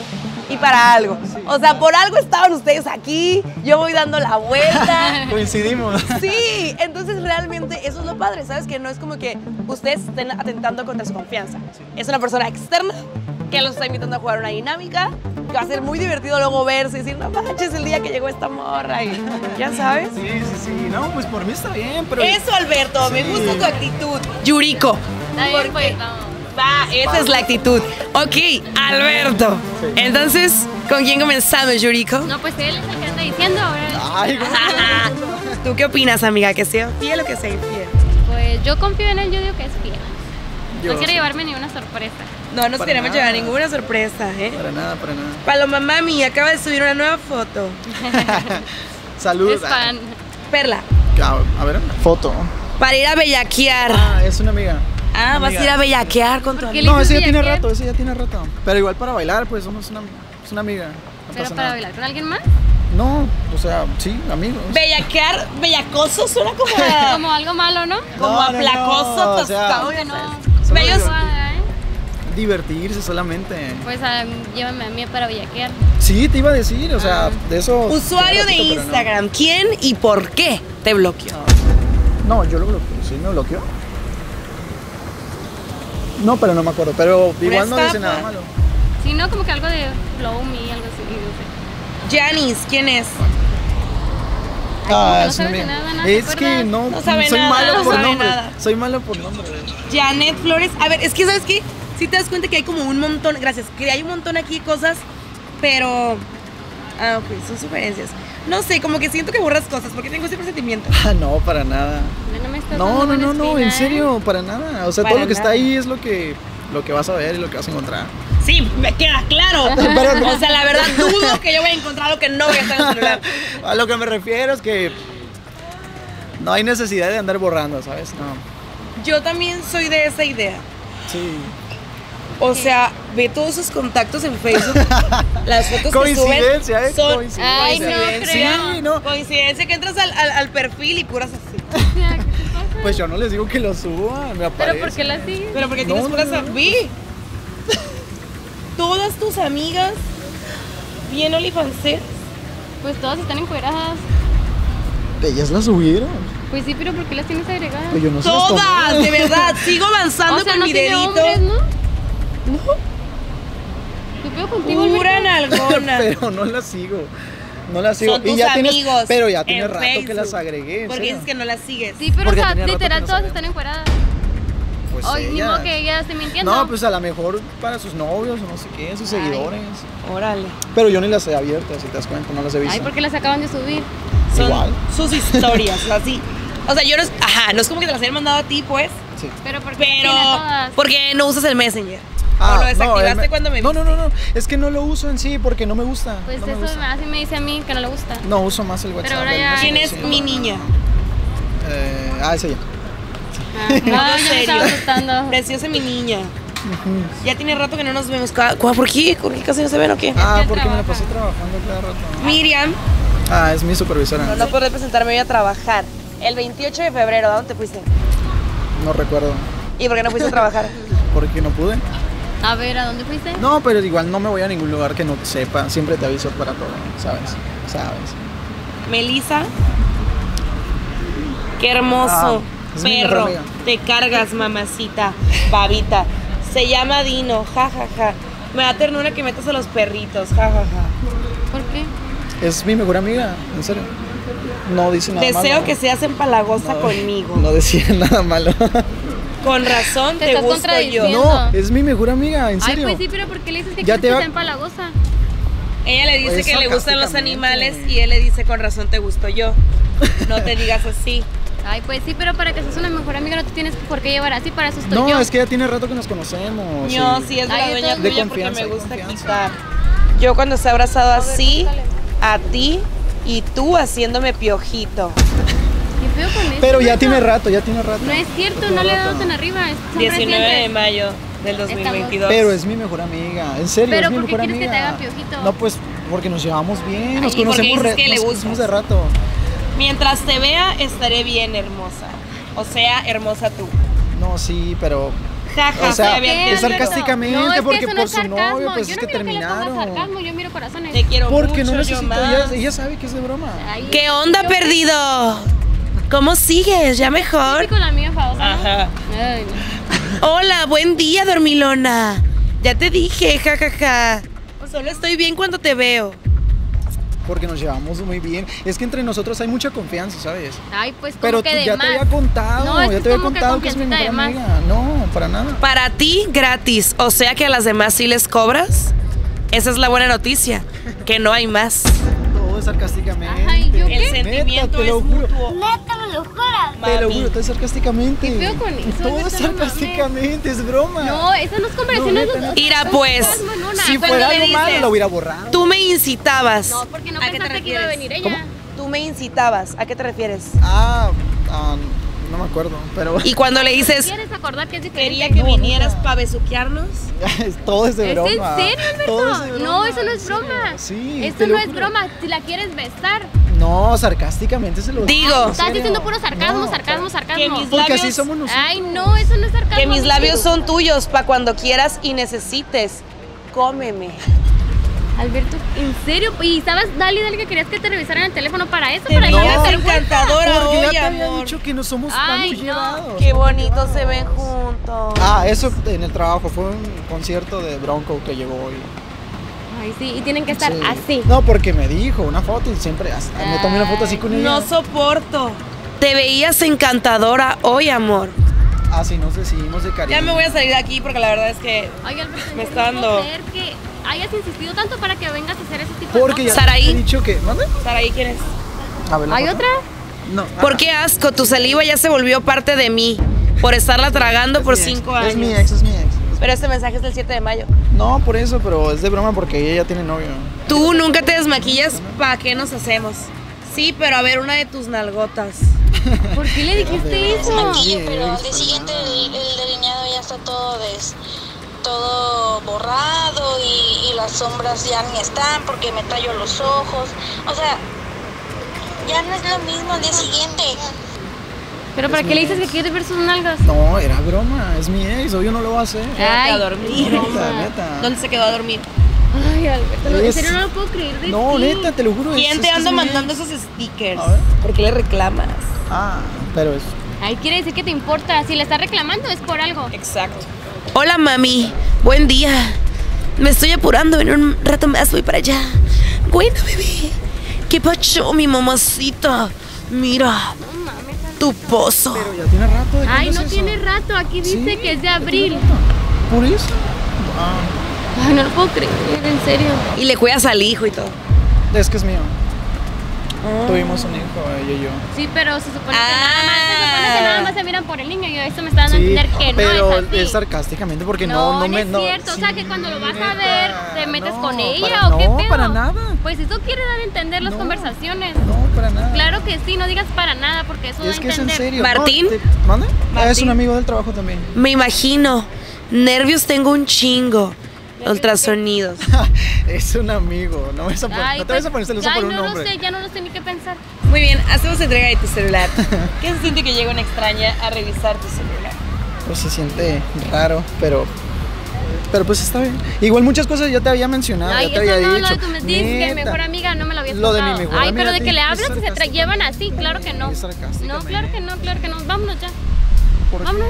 y para algo. O sea, por algo estaban ustedes aquí. Yo voy dando la vuelta. coincidimos. Sí, entonces realmente eso es lo padre, ¿sabes? Que no es como que ustedes estén atentando contra su confianza. Es una persona externa que los está invitando a jugar una dinámica va a ser muy divertido luego verse y decir, no manches el día que llegó esta morra y ya sabes. Sí, sí, sí. No, pues por mí está bien, pero. Eso, Alberto, me gusta tu actitud. Yuriko. Está bien, ¿Por pues, no. Va, esa es la actitud. Ok, Alberto. Entonces, ¿con quién comenzamos, Yuriko? No, pues él es el que está diciendo ahora. Ay. ¿Tú qué opinas, amiga? ¿Que sea fiel o que sea infiel? Pues yo confío en él, yo digo que es fiel. Yo no quiere sí. llevarme ni una sorpresa. No nos Para queremos llevar ninguna sorpresa, ¿eh? Para nada, para nada. Paloma Mami acaba de subir una nueva foto. Salud. Es fan. Perla, Ah, A ver, foto. para ir a bellaquear. Ah, es una amiga. Ah, vas a ir a bellaquear con tu ¿Por qué amiga. No, ese ya tiene rato, ese ya tiene rato. Pero igual para bailar, pues somos una, es una amiga. No Pero para nada. bailar con alguien más, No, o sea, sí, amigos. Bellaquear, bellacoso suena como a, como algo malo, ¿no? como a no, placoso, no, o sea, tostado. Que no. ¿eh? Divertirse solamente. Pues ah, llévame a mí para bellaquear. Sí, te iba a decir, o sea, de eso. Usuario de no. Instagram, ¿quién y por qué te bloqueó? No, yo lo bloqueé. ¿Sí me bloqueó? No, pero no me acuerdo. Pero igual no dice nada malo. Si no, como que algo de flow me, algo así. No sé. Janice, ¿quién es? Que no es sabes de nada, ¿no? ¿Te Es que no, No sabe soy nada, malo no por sabe nombre. nada. Soy malo por nombre. Janet Flores. A ver, es que sabes qué? Si te das cuenta que hay como un montón, gracias, que hay un montón aquí de cosas, pero. Ah, ok, son sugerencias. No sé, como que siento que borras cosas porque tengo ese presentimiento. Ah, no, para nada. No No, no, no, en serio, para nada. O sea, Para todo lo que nada. está ahí es lo que, lo que vas a ver y lo que vas a encontrar. Sí, me queda claro. Pero no. O sea, la verdad, dudo que yo voy a encontrar lo que no voy a estar en el celular. A lo que me refiero es que no hay necesidad de andar borrando, ¿sabes? No. Yo también soy de esa idea. Sí. O sea, ve todos sus contactos en Facebook. Las fotos que suben Coincidencia, ¿eh? son Coincidencia. Ay, no creo. Sí, no. coincidencia que entras al, al- al perfil y puras así. Pues yo no les digo que lo suban, me aparece. Pero ¿por qué la sigues? Pero porque No, tienes no, puras no, no. vi. Todas tus amigas bien olifanceras. Pues todas están encueradas. Ellas la subieron. Pues sí, pero ¿por qué las tienes agregadas? Pues yo no las Todas, tomé. de verdad. Sigo avanzando o sea, con no mi tiene dedito. hombres, ¿no? ¿Qué pedo contigo, Pura nalgona. Pero no las sigo. No las sigo. Son tus y ya tienes- amigos. pero ya tiene en rato que Facebook. las agregué. Porque dices que no las sigues. Sí, pero o Porque sea, que literal todas están encueradas. Pues ni modo que ella esté mintiendo. No, pues a lo mejor para sus novios o no sé qué, sus Ay. seguidores. Órale. Pero yo ni las he abierto, si te das cuenta, no las he visto. Ay, ¿por qué las acaban de subir? Son Igual. sus historias, así. O sea, yo no es, ajá, no es como que te las hayan mandado a ti, pues, Sí. Pero ¿por qué pero porque no usas el Messenger. Ah, o lo no, desactivaste me- cuando me No, no, no, no. Es que no lo uso en sí porque no me gusta. Pues no me eso gusta. me hace me dice a mí que no le gusta. No uso más el WhatsApp. ahora el ya- ¿Quién es sí. mi niña? Eh, ah, ese ya. Ah, no, yo me serio. estaba. Preciosa mi niña. Ya tiene rato que no nos vemos. ¿Cuá- cuá- ¿Por qué? ¿Por qué casi no se ven o qué? Ah, que porque me la pasé trabajando cada rato. Miriam, Ah, es mi supervisora. no, no podré presentarme hoy a trabajar. El 28 de febrero, ¿a dónde te fuiste? No recuerdo. ¿Y por qué no fuiste a trabajar? Porque no pude. A ver, ¿a dónde fuiste? No, pero igual no me voy a ningún lugar que no sepa. Siempre te aviso para todo, ¿sabes? ¿Sabes? Melissa. Qué hermoso. Ah, Perro. Te cargas, mamacita. Babita. Se llama Dino. Ja, ja, ja. Me da ternura que metas a los perritos. Ja, ja, ja. ¿Por qué? Es mi mejor amiga, en serio. No dice nada Deseo malo. que seas empalagosa No, conmigo. No decía nada malo. Con razón Te te, estás gusto yo. No, es mi mejor amiga, en Ay, serio. pues sí, pero ¿por qué le dices que Ya te que va- sea empalagosa? Ella le dice Pues que le gustan los animales y él le dice con razón te gusto yo. No te digas así. Ay, pues sí, pero para que seas una mejor amiga no te tienes por qué llevar así, para eso estoy No, yo. es que ya tiene rato que nos conocemos. Y- sí es la Ay, dueña tuya porque confianza, me gusta quitar. Yo cuando se ha abrazado así, a ti y tú haciéndome piojito. ¿Qué feo con eso? Pero ya tiene rato, ya tiene rato. No es cierto, no le he dado tan arriba. es- Son 19 de mayo del 2022. Pero es mi mejor amiga, en serio, Pero es mi ¿por qué mejor quieres que te amiga. haga piojito? No, pues porque nos llevamos bien, nos Ay, ¿y por qué conocemos, re- que nos conocemos de rato. Mientras te vea, estaré bien hermosa. O sea, hermosa tú. No, sí, pero Jaja, O sea, es sarcásticamente, no, es que porque eso no por es su sarcasmo. novio, pues yo es no que miro que le terminaron. sarcasmo, yo miro corazones. Te quiero porque no necesito, yo ella, ella sabe que es de broma. Ay, ¿Qué onda, yo- perdido? ¿Cómo sigues? ¿Ya mejor? estoy con la amiga famosa, ¿no? Ajá. Ay, no. Hola, buen día, dormilona. Ya te dije, jajaja. ¿Por Solo estoy bien cuando te veo. Porque nos llevamos muy bien. Es que entre nosotros hay mucha confianza, ¿sabes? Ay, pues como Pero que tú- de ya más. te había contado, No, es ya que te había como que contado que es mi mejor amiga. No, para nada. Para ti, gratis. O sea que a las demás sí les cobras. Esa es la buena noticia. Que no hay más. Todo es sarcásticamente. Ay, ¿yo El qué? sentimiento te lo es juro. mutuo. Neta, me lo juras. Te lo juro, todo es sarcásticamente. ¿Qué con eso? Todo Neta, es no sarcásticamente, es broma. No, esas no es conversación. No, neta, no. Ira, pues. si fuera algo malo, lo hubiera borrado. Tú incitabas. No, porque no ¿A qué te pensaste que iba a venir ella. Tú me incitabas. ¿A qué te refieres? Ah, ah, no me acuerdo, pero Y cuando le dices, ¿Quieres acordar que es diferente? quería que No, vinieras para besuquearnos. todo es de ¿Es broma. en serio, Todo es Alberto? No, eso no es broma. Sí, Esto no es broma. Si la quieres besar. No, sarcásticamente se lo Digo. en Estás diciendo puro sarcasmo, No, sarcasmo, sarcasmo. Que mis Porque así labios- somos nosotros. Ay, no, eso no es sarcasmo. Que mis labios son tuyos para cuando quieras y necesites. Cómeme. Alberto, ¿en serio? ¿Y estabas dale y dale que querías que te revisaran el teléfono para eso? Te para no, llegar a ser encantadora Porque ya hoy, te había amor. dicho que no somos Ay, no. llevados. Qué bonitos se ven juntos. Ah, eso en el trabajo fue un concierto de Bronco que llegó hoy. Ay, sí, y tienen que estar Sí. así. No, porque me dijo una foto y siempre hasta me tomé una foto así con ella. No soporto. Te veías encantadora hoy, amor. Así nos decimos de cariño. Ya me voy a salir de aquí porque la verdad es que Ay, Alberto, ¿en Me está dando- que hayas insistido tanto para que vengas a hacer ese tipo de Porque ya cosas. Saraí. te he dicho que. ¿Mande? Saraí, ¿quién es? A ver, ¿la ¿Hay otra? No. ¿Por qué asco? Tu saliva ya se volvió parte de mí. Por estarla tragando Es por cinco años. Es mi ex, es mi ex. Pero este mensaje es del 7 de mayo. No, por eso, pero es de broma porque ella ya tiene novio. Tú nunca te desmaquillas, ¿para qué nos hacemos? Sí, pero a ver, una de tus nalgotas. ¿Por qué le dijiste eso? Maquillo, pero al día siguiente el, el delineado ya está todo des, todo borrado y, y las sombras ya ni están porque me tallo los ojos. O sea, ya no es lo mismo al día siguiente. ¿Pero para qué le dices que quieres ver sus nalgas? No, era broma, es mi ex, obvio no lo va a hacer. Ay, a dormir. Neta, neta. ¿Dónde se quedó a dormir? Ay, Alberto, no, en serio no lo puedo creer de No, ti. neta, te lo juro. ¿Quién es te anda mandando ex. esos stickers? A ver. ¿Por qué le reclamas? Ah, pero es. Ay, quiere decir que te importa. Si le estás reclamando es por algo. Exacto. Hola, mami. Buen día. Me estoy apurando. En un rato más voy para allá. Bueno, bebé. ¿Qué pacho, mi mamacita? Mira, No mames. tu pozo. Pero ya tiene rato de Ay, no es eso? tiene rato. Aquí dice Sí, que es de abril. ¿Por eso? Ah, Ay, no lo puedo creer, en serio. Y le cuidas al hijo y todo. es que es mío. Tuvimos un hijo, ella y yo. Sí, pero se supone que Ah. nada más, se supone que nada más se miran por el niño y esto me está dando a entender que pero no es así. es sarcásticamente porque no, no, no, no me. es no, cierto, o sea sí, que cuando lo vas a ver te metes no, con ella para- o qué no, pedo. para nada. Pues eso quiere dar a entender las No. conversaciones. No, para nada. Claro que sí, no digas para nada porque eso da Es a que es en entender. serio. ¿Martín? No, te- ¿Mande? Ah, Es Martín. un amigo del trabajo también. Me imagino. Nervios tengo un chingo. Ultrasonidos. es un amigo. No, vas a pon- Ay, no te vas a pues, poner celoso por un no hombre. lo sé, ya no lo sé ni qué pensar. Muy bien, hacemos entrega de tu celular. ¿Qué se siente que llega una extraña a revisar tu celular? Pues se siente raro, pero. Pero pues está bien. Igual muchas cosas ya te había mencionado, Ay, ya te había eso no, dicho. lo de tu me- dices que Neta. mejor amiga no me lo habías Lo de mi mejor Ay, amiga pero de que le hablas y se llevan así, claro que no. No, claro que no, claro que no. Vámonos ya. ¿Por qué? Vámonos.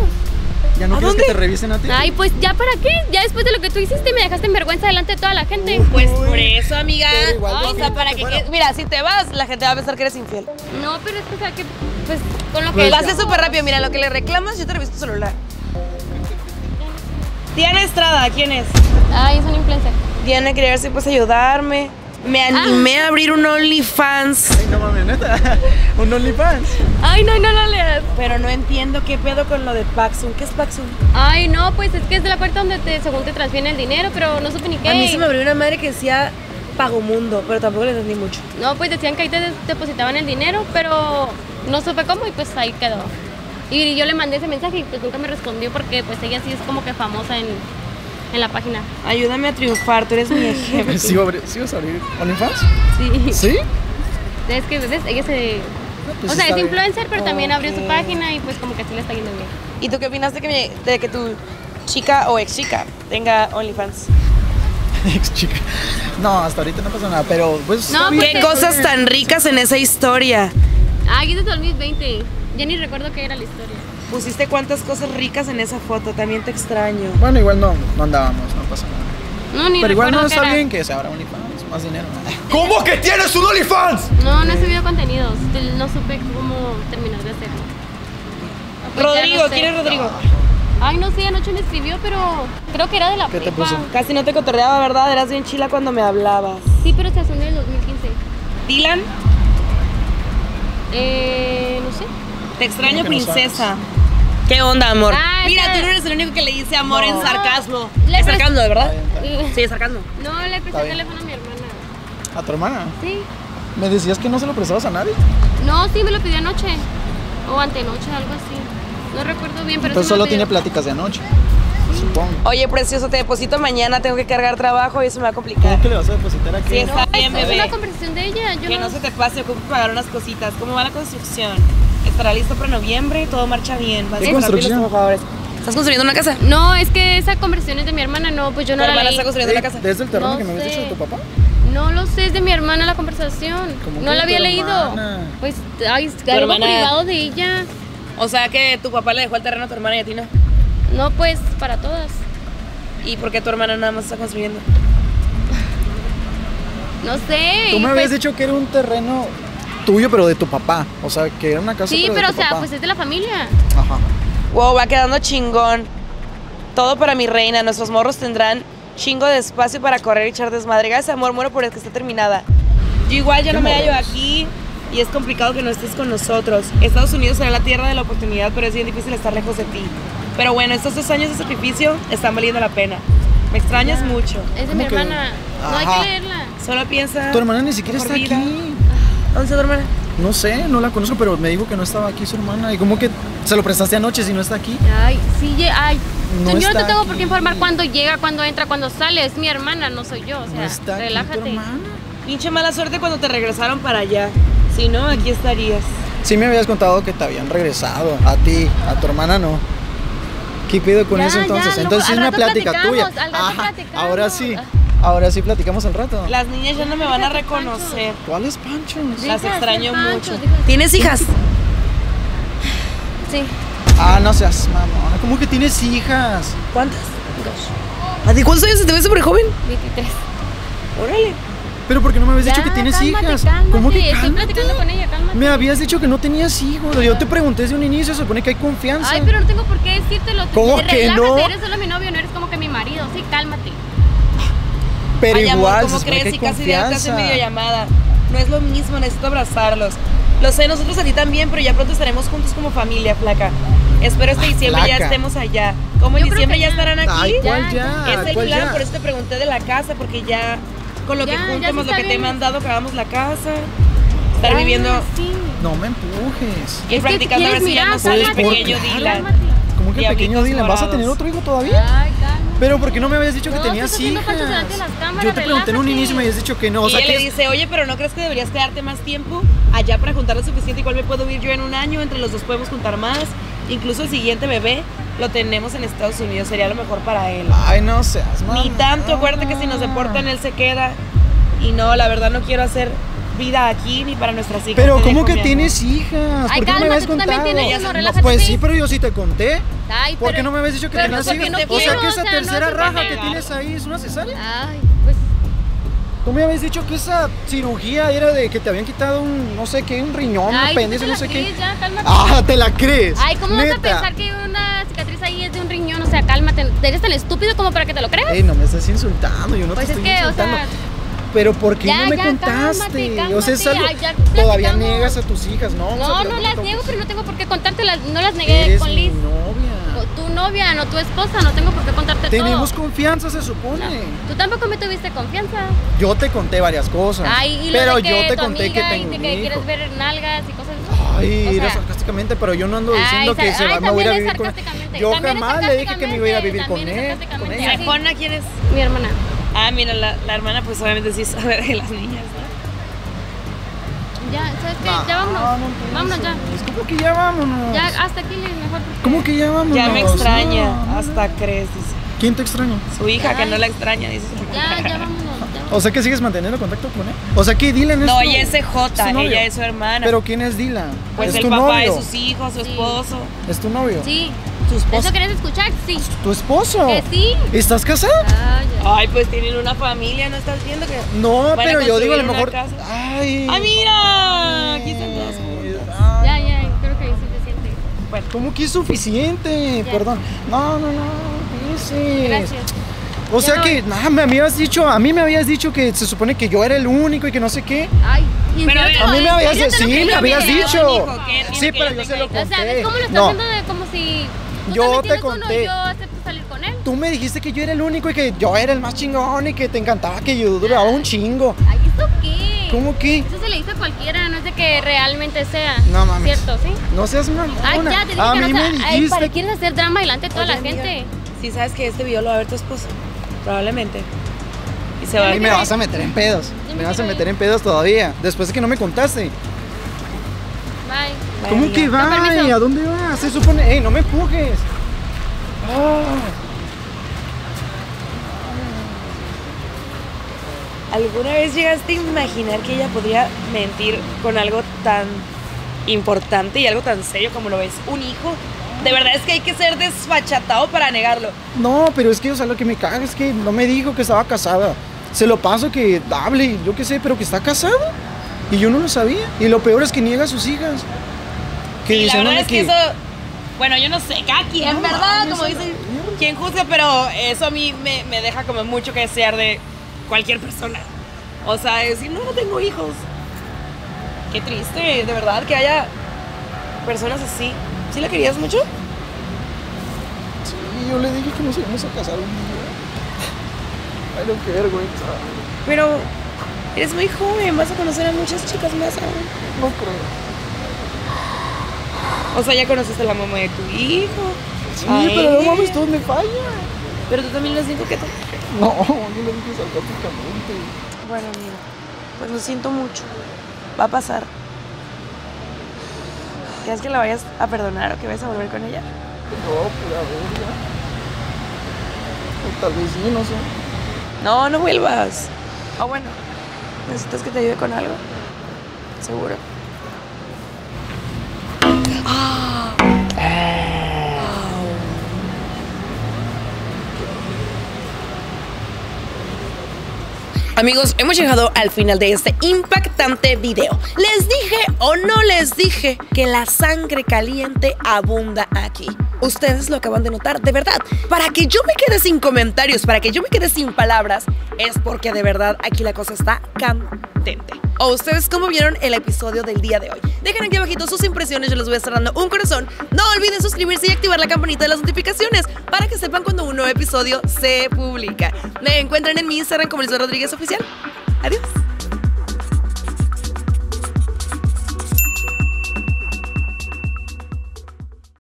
¿Ya no ¿A quieres dónde? que te revisen a ti? Ay, pues ya para qué? Ya después de lo que tú hiciste me dejaste en vergüenza delante de toda la gente. Pues por eso, amiga. Igual o no, sea, para que, Mira, si te vas, la gente va a pensar que eres infiel. No, pero es que, o sea, que, pues, con lo que... Pues Lo haces súper rápido. Mira, lo que le reclamas, yo te reviso tu celular. Diana Estrada, ¿quién es? Ay, es un influencer. Diana, quería ver si puedes ayudarme. Me animé a abrir un OnlyFans, Ay, no mames, neta. un OnlyFans. Ay, no, no lo leas. pero no entiendo qué pedo con lo de Paxun. ¿Qué es Paxun? Ay, no, pues es que es de la cuenta donde te, según te transfieren el dinero, pero no supe ni qué. A mí se me abrió una madre que decía Pagomundo, pero tampoco le entendí mucho. No, pues decían que ahí te depositaban el dinero, pero no supe cómo y pues ahí quedó. Y yo le mandé ese mensaje y pues nunca me respondió porque pues ella sí es como que famosa en, en la página. Ayúdame a triunfar, tú eres mi ejemplo. ¿Sí, va a abrir- ¿Sí vas a abrir OnlyFans? Sí. ¿Sí? Es que, ¿ves? Ella se... Pues o sea, es bien. influencer, pero también abrió su página y pues como que sí le está yendo bien. ¿Y tú qué opinas de que, me- de que tu chica o ex chica tenga OnlyFans? Ex chica. No, hasta ahorita no pasa nada, pero pues. No, bien. pues, ¿Qué cosas tan ricas en esa historia? Ay, es de 2020. Ya ni recuerdo qué era la historia. Pusiste cuántas cosas ricas en esa foto, también te extraño. Bueno, igual no, no andábamos, no pasa nada. No, ni Pero igual no está bien que se abra OnlyFans, más dinero. ¿Cómo que tienes un OnlyFans? No, no he subido contenidos. No supe cómo terminar de hacerlo. Pues Rodrigo, no sé. ¿quién es Rodrigo? Ay, no sé, anoche me escribió, pero creo que era de la ¿Qué te puso? Casi no te cotorreaba, ¿verdad? Eras bien chila cuando me hablabas. Sí, pero se asumió en el 2015. Dylan, Eh, no sé. te extraño, ¿Cómo que no princesa. ¿Qué onda, amor? Ah, Mira, tú no eres el único que le dice amor en sarcasmo. Le Es sarcasmo, ¿de verdad? Sí, es sarcasmo. No, le presté Está el bien. teléfono a mi hermana. ¿A tu hermana? Sí. ¿Me decías que no se lo prestabas a nadie? No, sí, me lo pidió anoche. O antenoche, algo así. No recuerdo bien, pero Entonces sí solo tiene pláticas de anoche. Supongo. Oye, precioso, te deposito mañana, tengo que cargar trabajo y eso me va a complicar. ¿Cómo que le vas a depositar aquí? Sí, está No, bien, es bebé. una conversación de ella. Yo Que no se te pase, ocupo pagar unas cositas. ¿Cómo va la construcción? ¿Estará listo para noviembre? Todo marcha bien. ¿Estás construyendo una casa? No, es que esa conversación es de mi hermana, no, pues yo no ¿Tu la hermana leí. está construyendo una casa? ¿Desde el terreno No que me habías dicho de tu papá? No lo sé, es de mi hermana la conversación. ¿Cómo No la había leído. hermana? Pues, ay, es algo hermana- privado de ella. O sea que tu papá le dejó el terreno a tu hermana y a ti no. No, pues, para todas. ¿Y por qué tu hermana nada más está construyendo? No sé. Tú y me habías pues- dicho que era un terreno tuyo, pero de tu papá. O sea, que era una casa Sí, pero, pero de o tu sea, papá. pues es de la familia. Ajá. Wow, va quedando chingón. Todo para mi reina. Nuestros morros tendrán chingo de espacio para correr y echar desmadre. Gracias, amor, muero por el que está terminada. Yo igual ya ¿Qué no me hallo aquí y es complicado que no estés con nosotros. Estados Unidos será la tierra de la oportunidad, pero es bien difícil estar lejos de ti. Pero bueno, estos dos años de sacrificio están valiendo la pena. Me extrañas mucho. Es de ¿Cómo mi que? hermana. No hay que leerla. Solo piensa. Tu hermana ni siquiera está vida. aquí. ¿Dónde está tu hermana? No sé, no la conozco, pero me dijo que no estaba aquí su hermana. ¿Y cómo que se lo prestaste anoche si no está aquí? Ay, sí, ay. No yo no te tengo por aquí. qué informar cuándo llega, cuándo entra, cuándo sale. Es mi hermana, no soy yo. O sea, no está aquí relájate. tu hermana. Pinche mala suerte cuando te regresaron para allá. Si no, aquí estarías. Sí me habías contado que te habían regresado. A ti, a tu hermana no. ¿Qué pido con Ya, eso entonces? entonces es una plática tuya. al rato ahora sí. Ahora sí platicamos al rato. Las niñas ya no me van a reconocer. ¿Cuáles panchos? Las extraño mucho. ¿Tienes hijas? Sí, Ah, no seas mamona. ¿Cómo que tienes hijas? ¿Cuántas? dos, ¿A ti cuántos años se te ve súper joven? 23. Órale. Pero ¿por qué no me habías dicho que tienes cálmate, hijas? Cálmate. ¿Cómo que Estoy platicando con ella, cálmate. Me habías dicho que no tenías hijos. Yo te pregunté desde un inicio, se supone que hay confianza. Ay, pero no tengo por qué decírtelo. ¿Cómo Te- que relájate, no? Eres solo mi novio, no eres como que mi marido. Sí, cálmate. Pero Ay, amor, igual, ¿cómo se supone crees? que Si casi ya te hacen confianza. videollamada. No es lo mismo, necesito abrazarlos. Lo sé, nosotros a ti también, pero ya pronto estaremos juntos como familia, flaca. Espero este diciembre ya estemos allá. Como en Yo creo diciembre que ya ya. estarán aquí. Ay, ¿cuál Ya? Es el ¿Cuál plan, ya? por eso te pregunté de la casa, porque ya con lo Ya, que ya se lo está que te he viendo. mandado, acabamos la casa. Estar Ay, viviendo sí. No me empujes. y Es que practicando a ver quieres si ya mirar, no sale el cálmate. pequeño. Dylan. Cálmate. ¿Cómo que el pequeño Dylan? ¿Vas a morados. tener otro hijo todavía? Ay. Pero ¿por qué no me habías dicho que No, tenías de las cámaras, Yo te pregunté en un inicio y me habías dicho que no. O y sea, ella que le dice, oye, pero ¿no crees que deberías quedarte más tiempo allá para juntar lo suficiente? Igual me puedo ir yo en un año, entre los dos podemos juntar más. Incluso el siguiente bebé lo tenemos en Estados Unidos, sería lo mejor para él. Ay, no seas mamá. Ni tanto, acuérdate que si nos deportan él se queda. Y no, la verdad no quiero hacer vida aquí ni para nuestras hijas. Pero ¿cómo que tienes hijas? Ay, ¿Por qué no me cálmate, habías tú también contado? tienes no, relájate. Pues sí. sí, pero yo sí te conté. Ay, ¿Por qué no me habías dicho que tenías no, no o sea, que o esa sea, tercera raja que tienes ahí es una cesárea. Ay, pues Tú me habías dicho que esa cirugía era de que te habían quitado un, no sé qué, un riñón, un Ay, tú apéndice, no sé qué. crees, ya, cálmate. Ah, ¿te la crees? Ay, ¿cómo vas a pensar que una cicatriz ahí es de un riñón? O sea, cálmate. ¿Eres tan estúpido como para que te lo creas? Ey, no me estás insultando, yo no Pues te es estoy que, o insultando. sea, pero ¿por qué Ya, no me ya, contaste? cálmate, o sea, es algo... ya todavía niegas a tus hijas, ¿no? No, no las un niego, pero no tengo por qué contártelas. No las negué Eres con mi Liz. novia. Tu novia, no tu esposa, no tengo por qué contarte Tenemos todo. confianza, se supone. No, Tú tampoco me tuviste confianza. Yo te conté varias cosas. Ay, y lo pero de que yo te tu conté que amiga y tengo de un que hijo. quieres ver nalgas y cosas. Ay, O era sea, sarcásticamente, pero yo no ando diciendo Ay, que se ay, va, me voy a vivir con sarcásticamente, Yo jamás le dije que me iba a ir a vivir con él. Con ella. Sí. Juana, ¿quién es? Mi hermana. Ah, mira, la, la hermana pues obviamente sí sabe de las niñas, ¿no? Ya, ¿sabes qué? No, ya vámonos. no empieces. vámonos ya. ¿Cómo que ya vámonos? Ya, hasta aquí Liz, mejor. porque- ¿Cómo que ya vámonos? Ya me extraña, No, hasta crees, dice. ¿Quién te extraña? Su hija, que no la extraña, dice. Ya, ya vámonos. O sea que sigues manteniendo contacto con él. O sea que Dylan es No, tu- ella es novio. ella es su hermana. Pero ¿quién es Dylan? pues ¿Es el tu papá novio? de sus hijos, su Sí. esposo. ¿Es tu novio? Sí. ¿Tu esposo? ¿Eso querés escuchar? Sí. ¿Tu esposo? Que sí. ¿Estás casada? Ay, ya. Ay, pues tienen una familia, ¿no estás viendo que No, van a pero yo digo a lo mejor. casa? Ay. ¡Ah, mira! Aquí están todos. Ya, ya, creo que es suficiente. Bueno, ¿cómo que es suficiente? Ya. Perdón. No, no, no. Gracias. O sea no. que, nada, me habías dicho, a mí me habías dicho que se supone que yo era el único y que no sé qué. Ay, ¿y en Pero a mí me habías sí, me habías dicho. hijo, ¿qué Sí, pero yo se lo O sea, conté. ¿ves cómo lo estás No, haciendo de como si tú Yo te uno conté. y yo acepto salir con él? tú me dijiste que yo era el único y que yo era el más chingón y que te encantaba que yo duraba un chingo. Ay, ¿esto qué? ¿Cómo que? Eso se le dice a cualquiera, no es de que realmente sea. No mames. ¿Cierto, sí? No seas mamona. Ay, ya, te dije a que mí no me sea- Ay, dijiste. ¿para qué quieres hacer drama delante de toda Oye, la gente? Si sabes que este video lo va a ver tu esposo, probablemente. Y se va a Y me vas a meter en pedos. Me vas a meter en pedos todavía. Después de que no me contaste. Bye. ¿Cómo amiga. que va? ¿A dónde vas? Se supone. ¡Ey, no me empujes! Ah. ¿Alguna vez llegaste a imaginar que ella podría mentir con algo tan importante y algo tan serio como lo es un hijo? De verdad es que hay que ser desfachatado para negarlo. No, pero es que, o sea, lo que me caga es que no me dijo que estaba casada. Se lo paso que hable, yo qué sé, pero que está casado. Y yo no lo sabía. Y lo peor es que niega a sus hijas. Que y la verdad es que, eso, bueno, yo no sé, cada quien, No ¿verdad? Como dicen, quien juzga, pero eso a mí me, me deja como mucho que desear de cualquier persona. O sea, decir, no, no tengo hijos. Qué triste, de verdad, que haya personas así. ¿Sí la querías mucho? Sí, yo le dije que nos íbamos a casar un día. Ay, no, qué vergüenza. Pero eres muy joven, vas a conocer a muchas chicas más aún. No creo. O sea, ya conociste a la mamá de tu hijo. Sí, Ay. pero no mames, todo me falla. Pero tú también les dijo que te... No, yo le dije sarcásticamente. Bueno, amigo, pues lo siento mucho. Va a pasar. ¿Crees que la vayas a perdonar o que vayas a volver con ella? No, pues a ver, ya. O tal vez sí, no sé. No, no vuelvas. O bueno, necesitas que te ayude con algo. Seguro. Amigos, hemos llegado al final de este impactante video. Les dije o no les dije que la sangre caliente abunda aquí. Ustedes lo acaban de notar, de verdad. Para que yo me quede sin comentarios, para que yo me quede sin palabras, es porque de verdad aquí la cosa está candente. ¿O ustedes cómo vieron el episodio del día de hoy? Dejen aquí abajito sus impresiones, yo les voy a estar dando un corazón. No olviden suscribirse y activar la campanita de las notificaciones para que sepan cuando un nuevo episodio se publica. Me encuentran en mi Instagram como Luis Rodríguez Oficial. Adiós.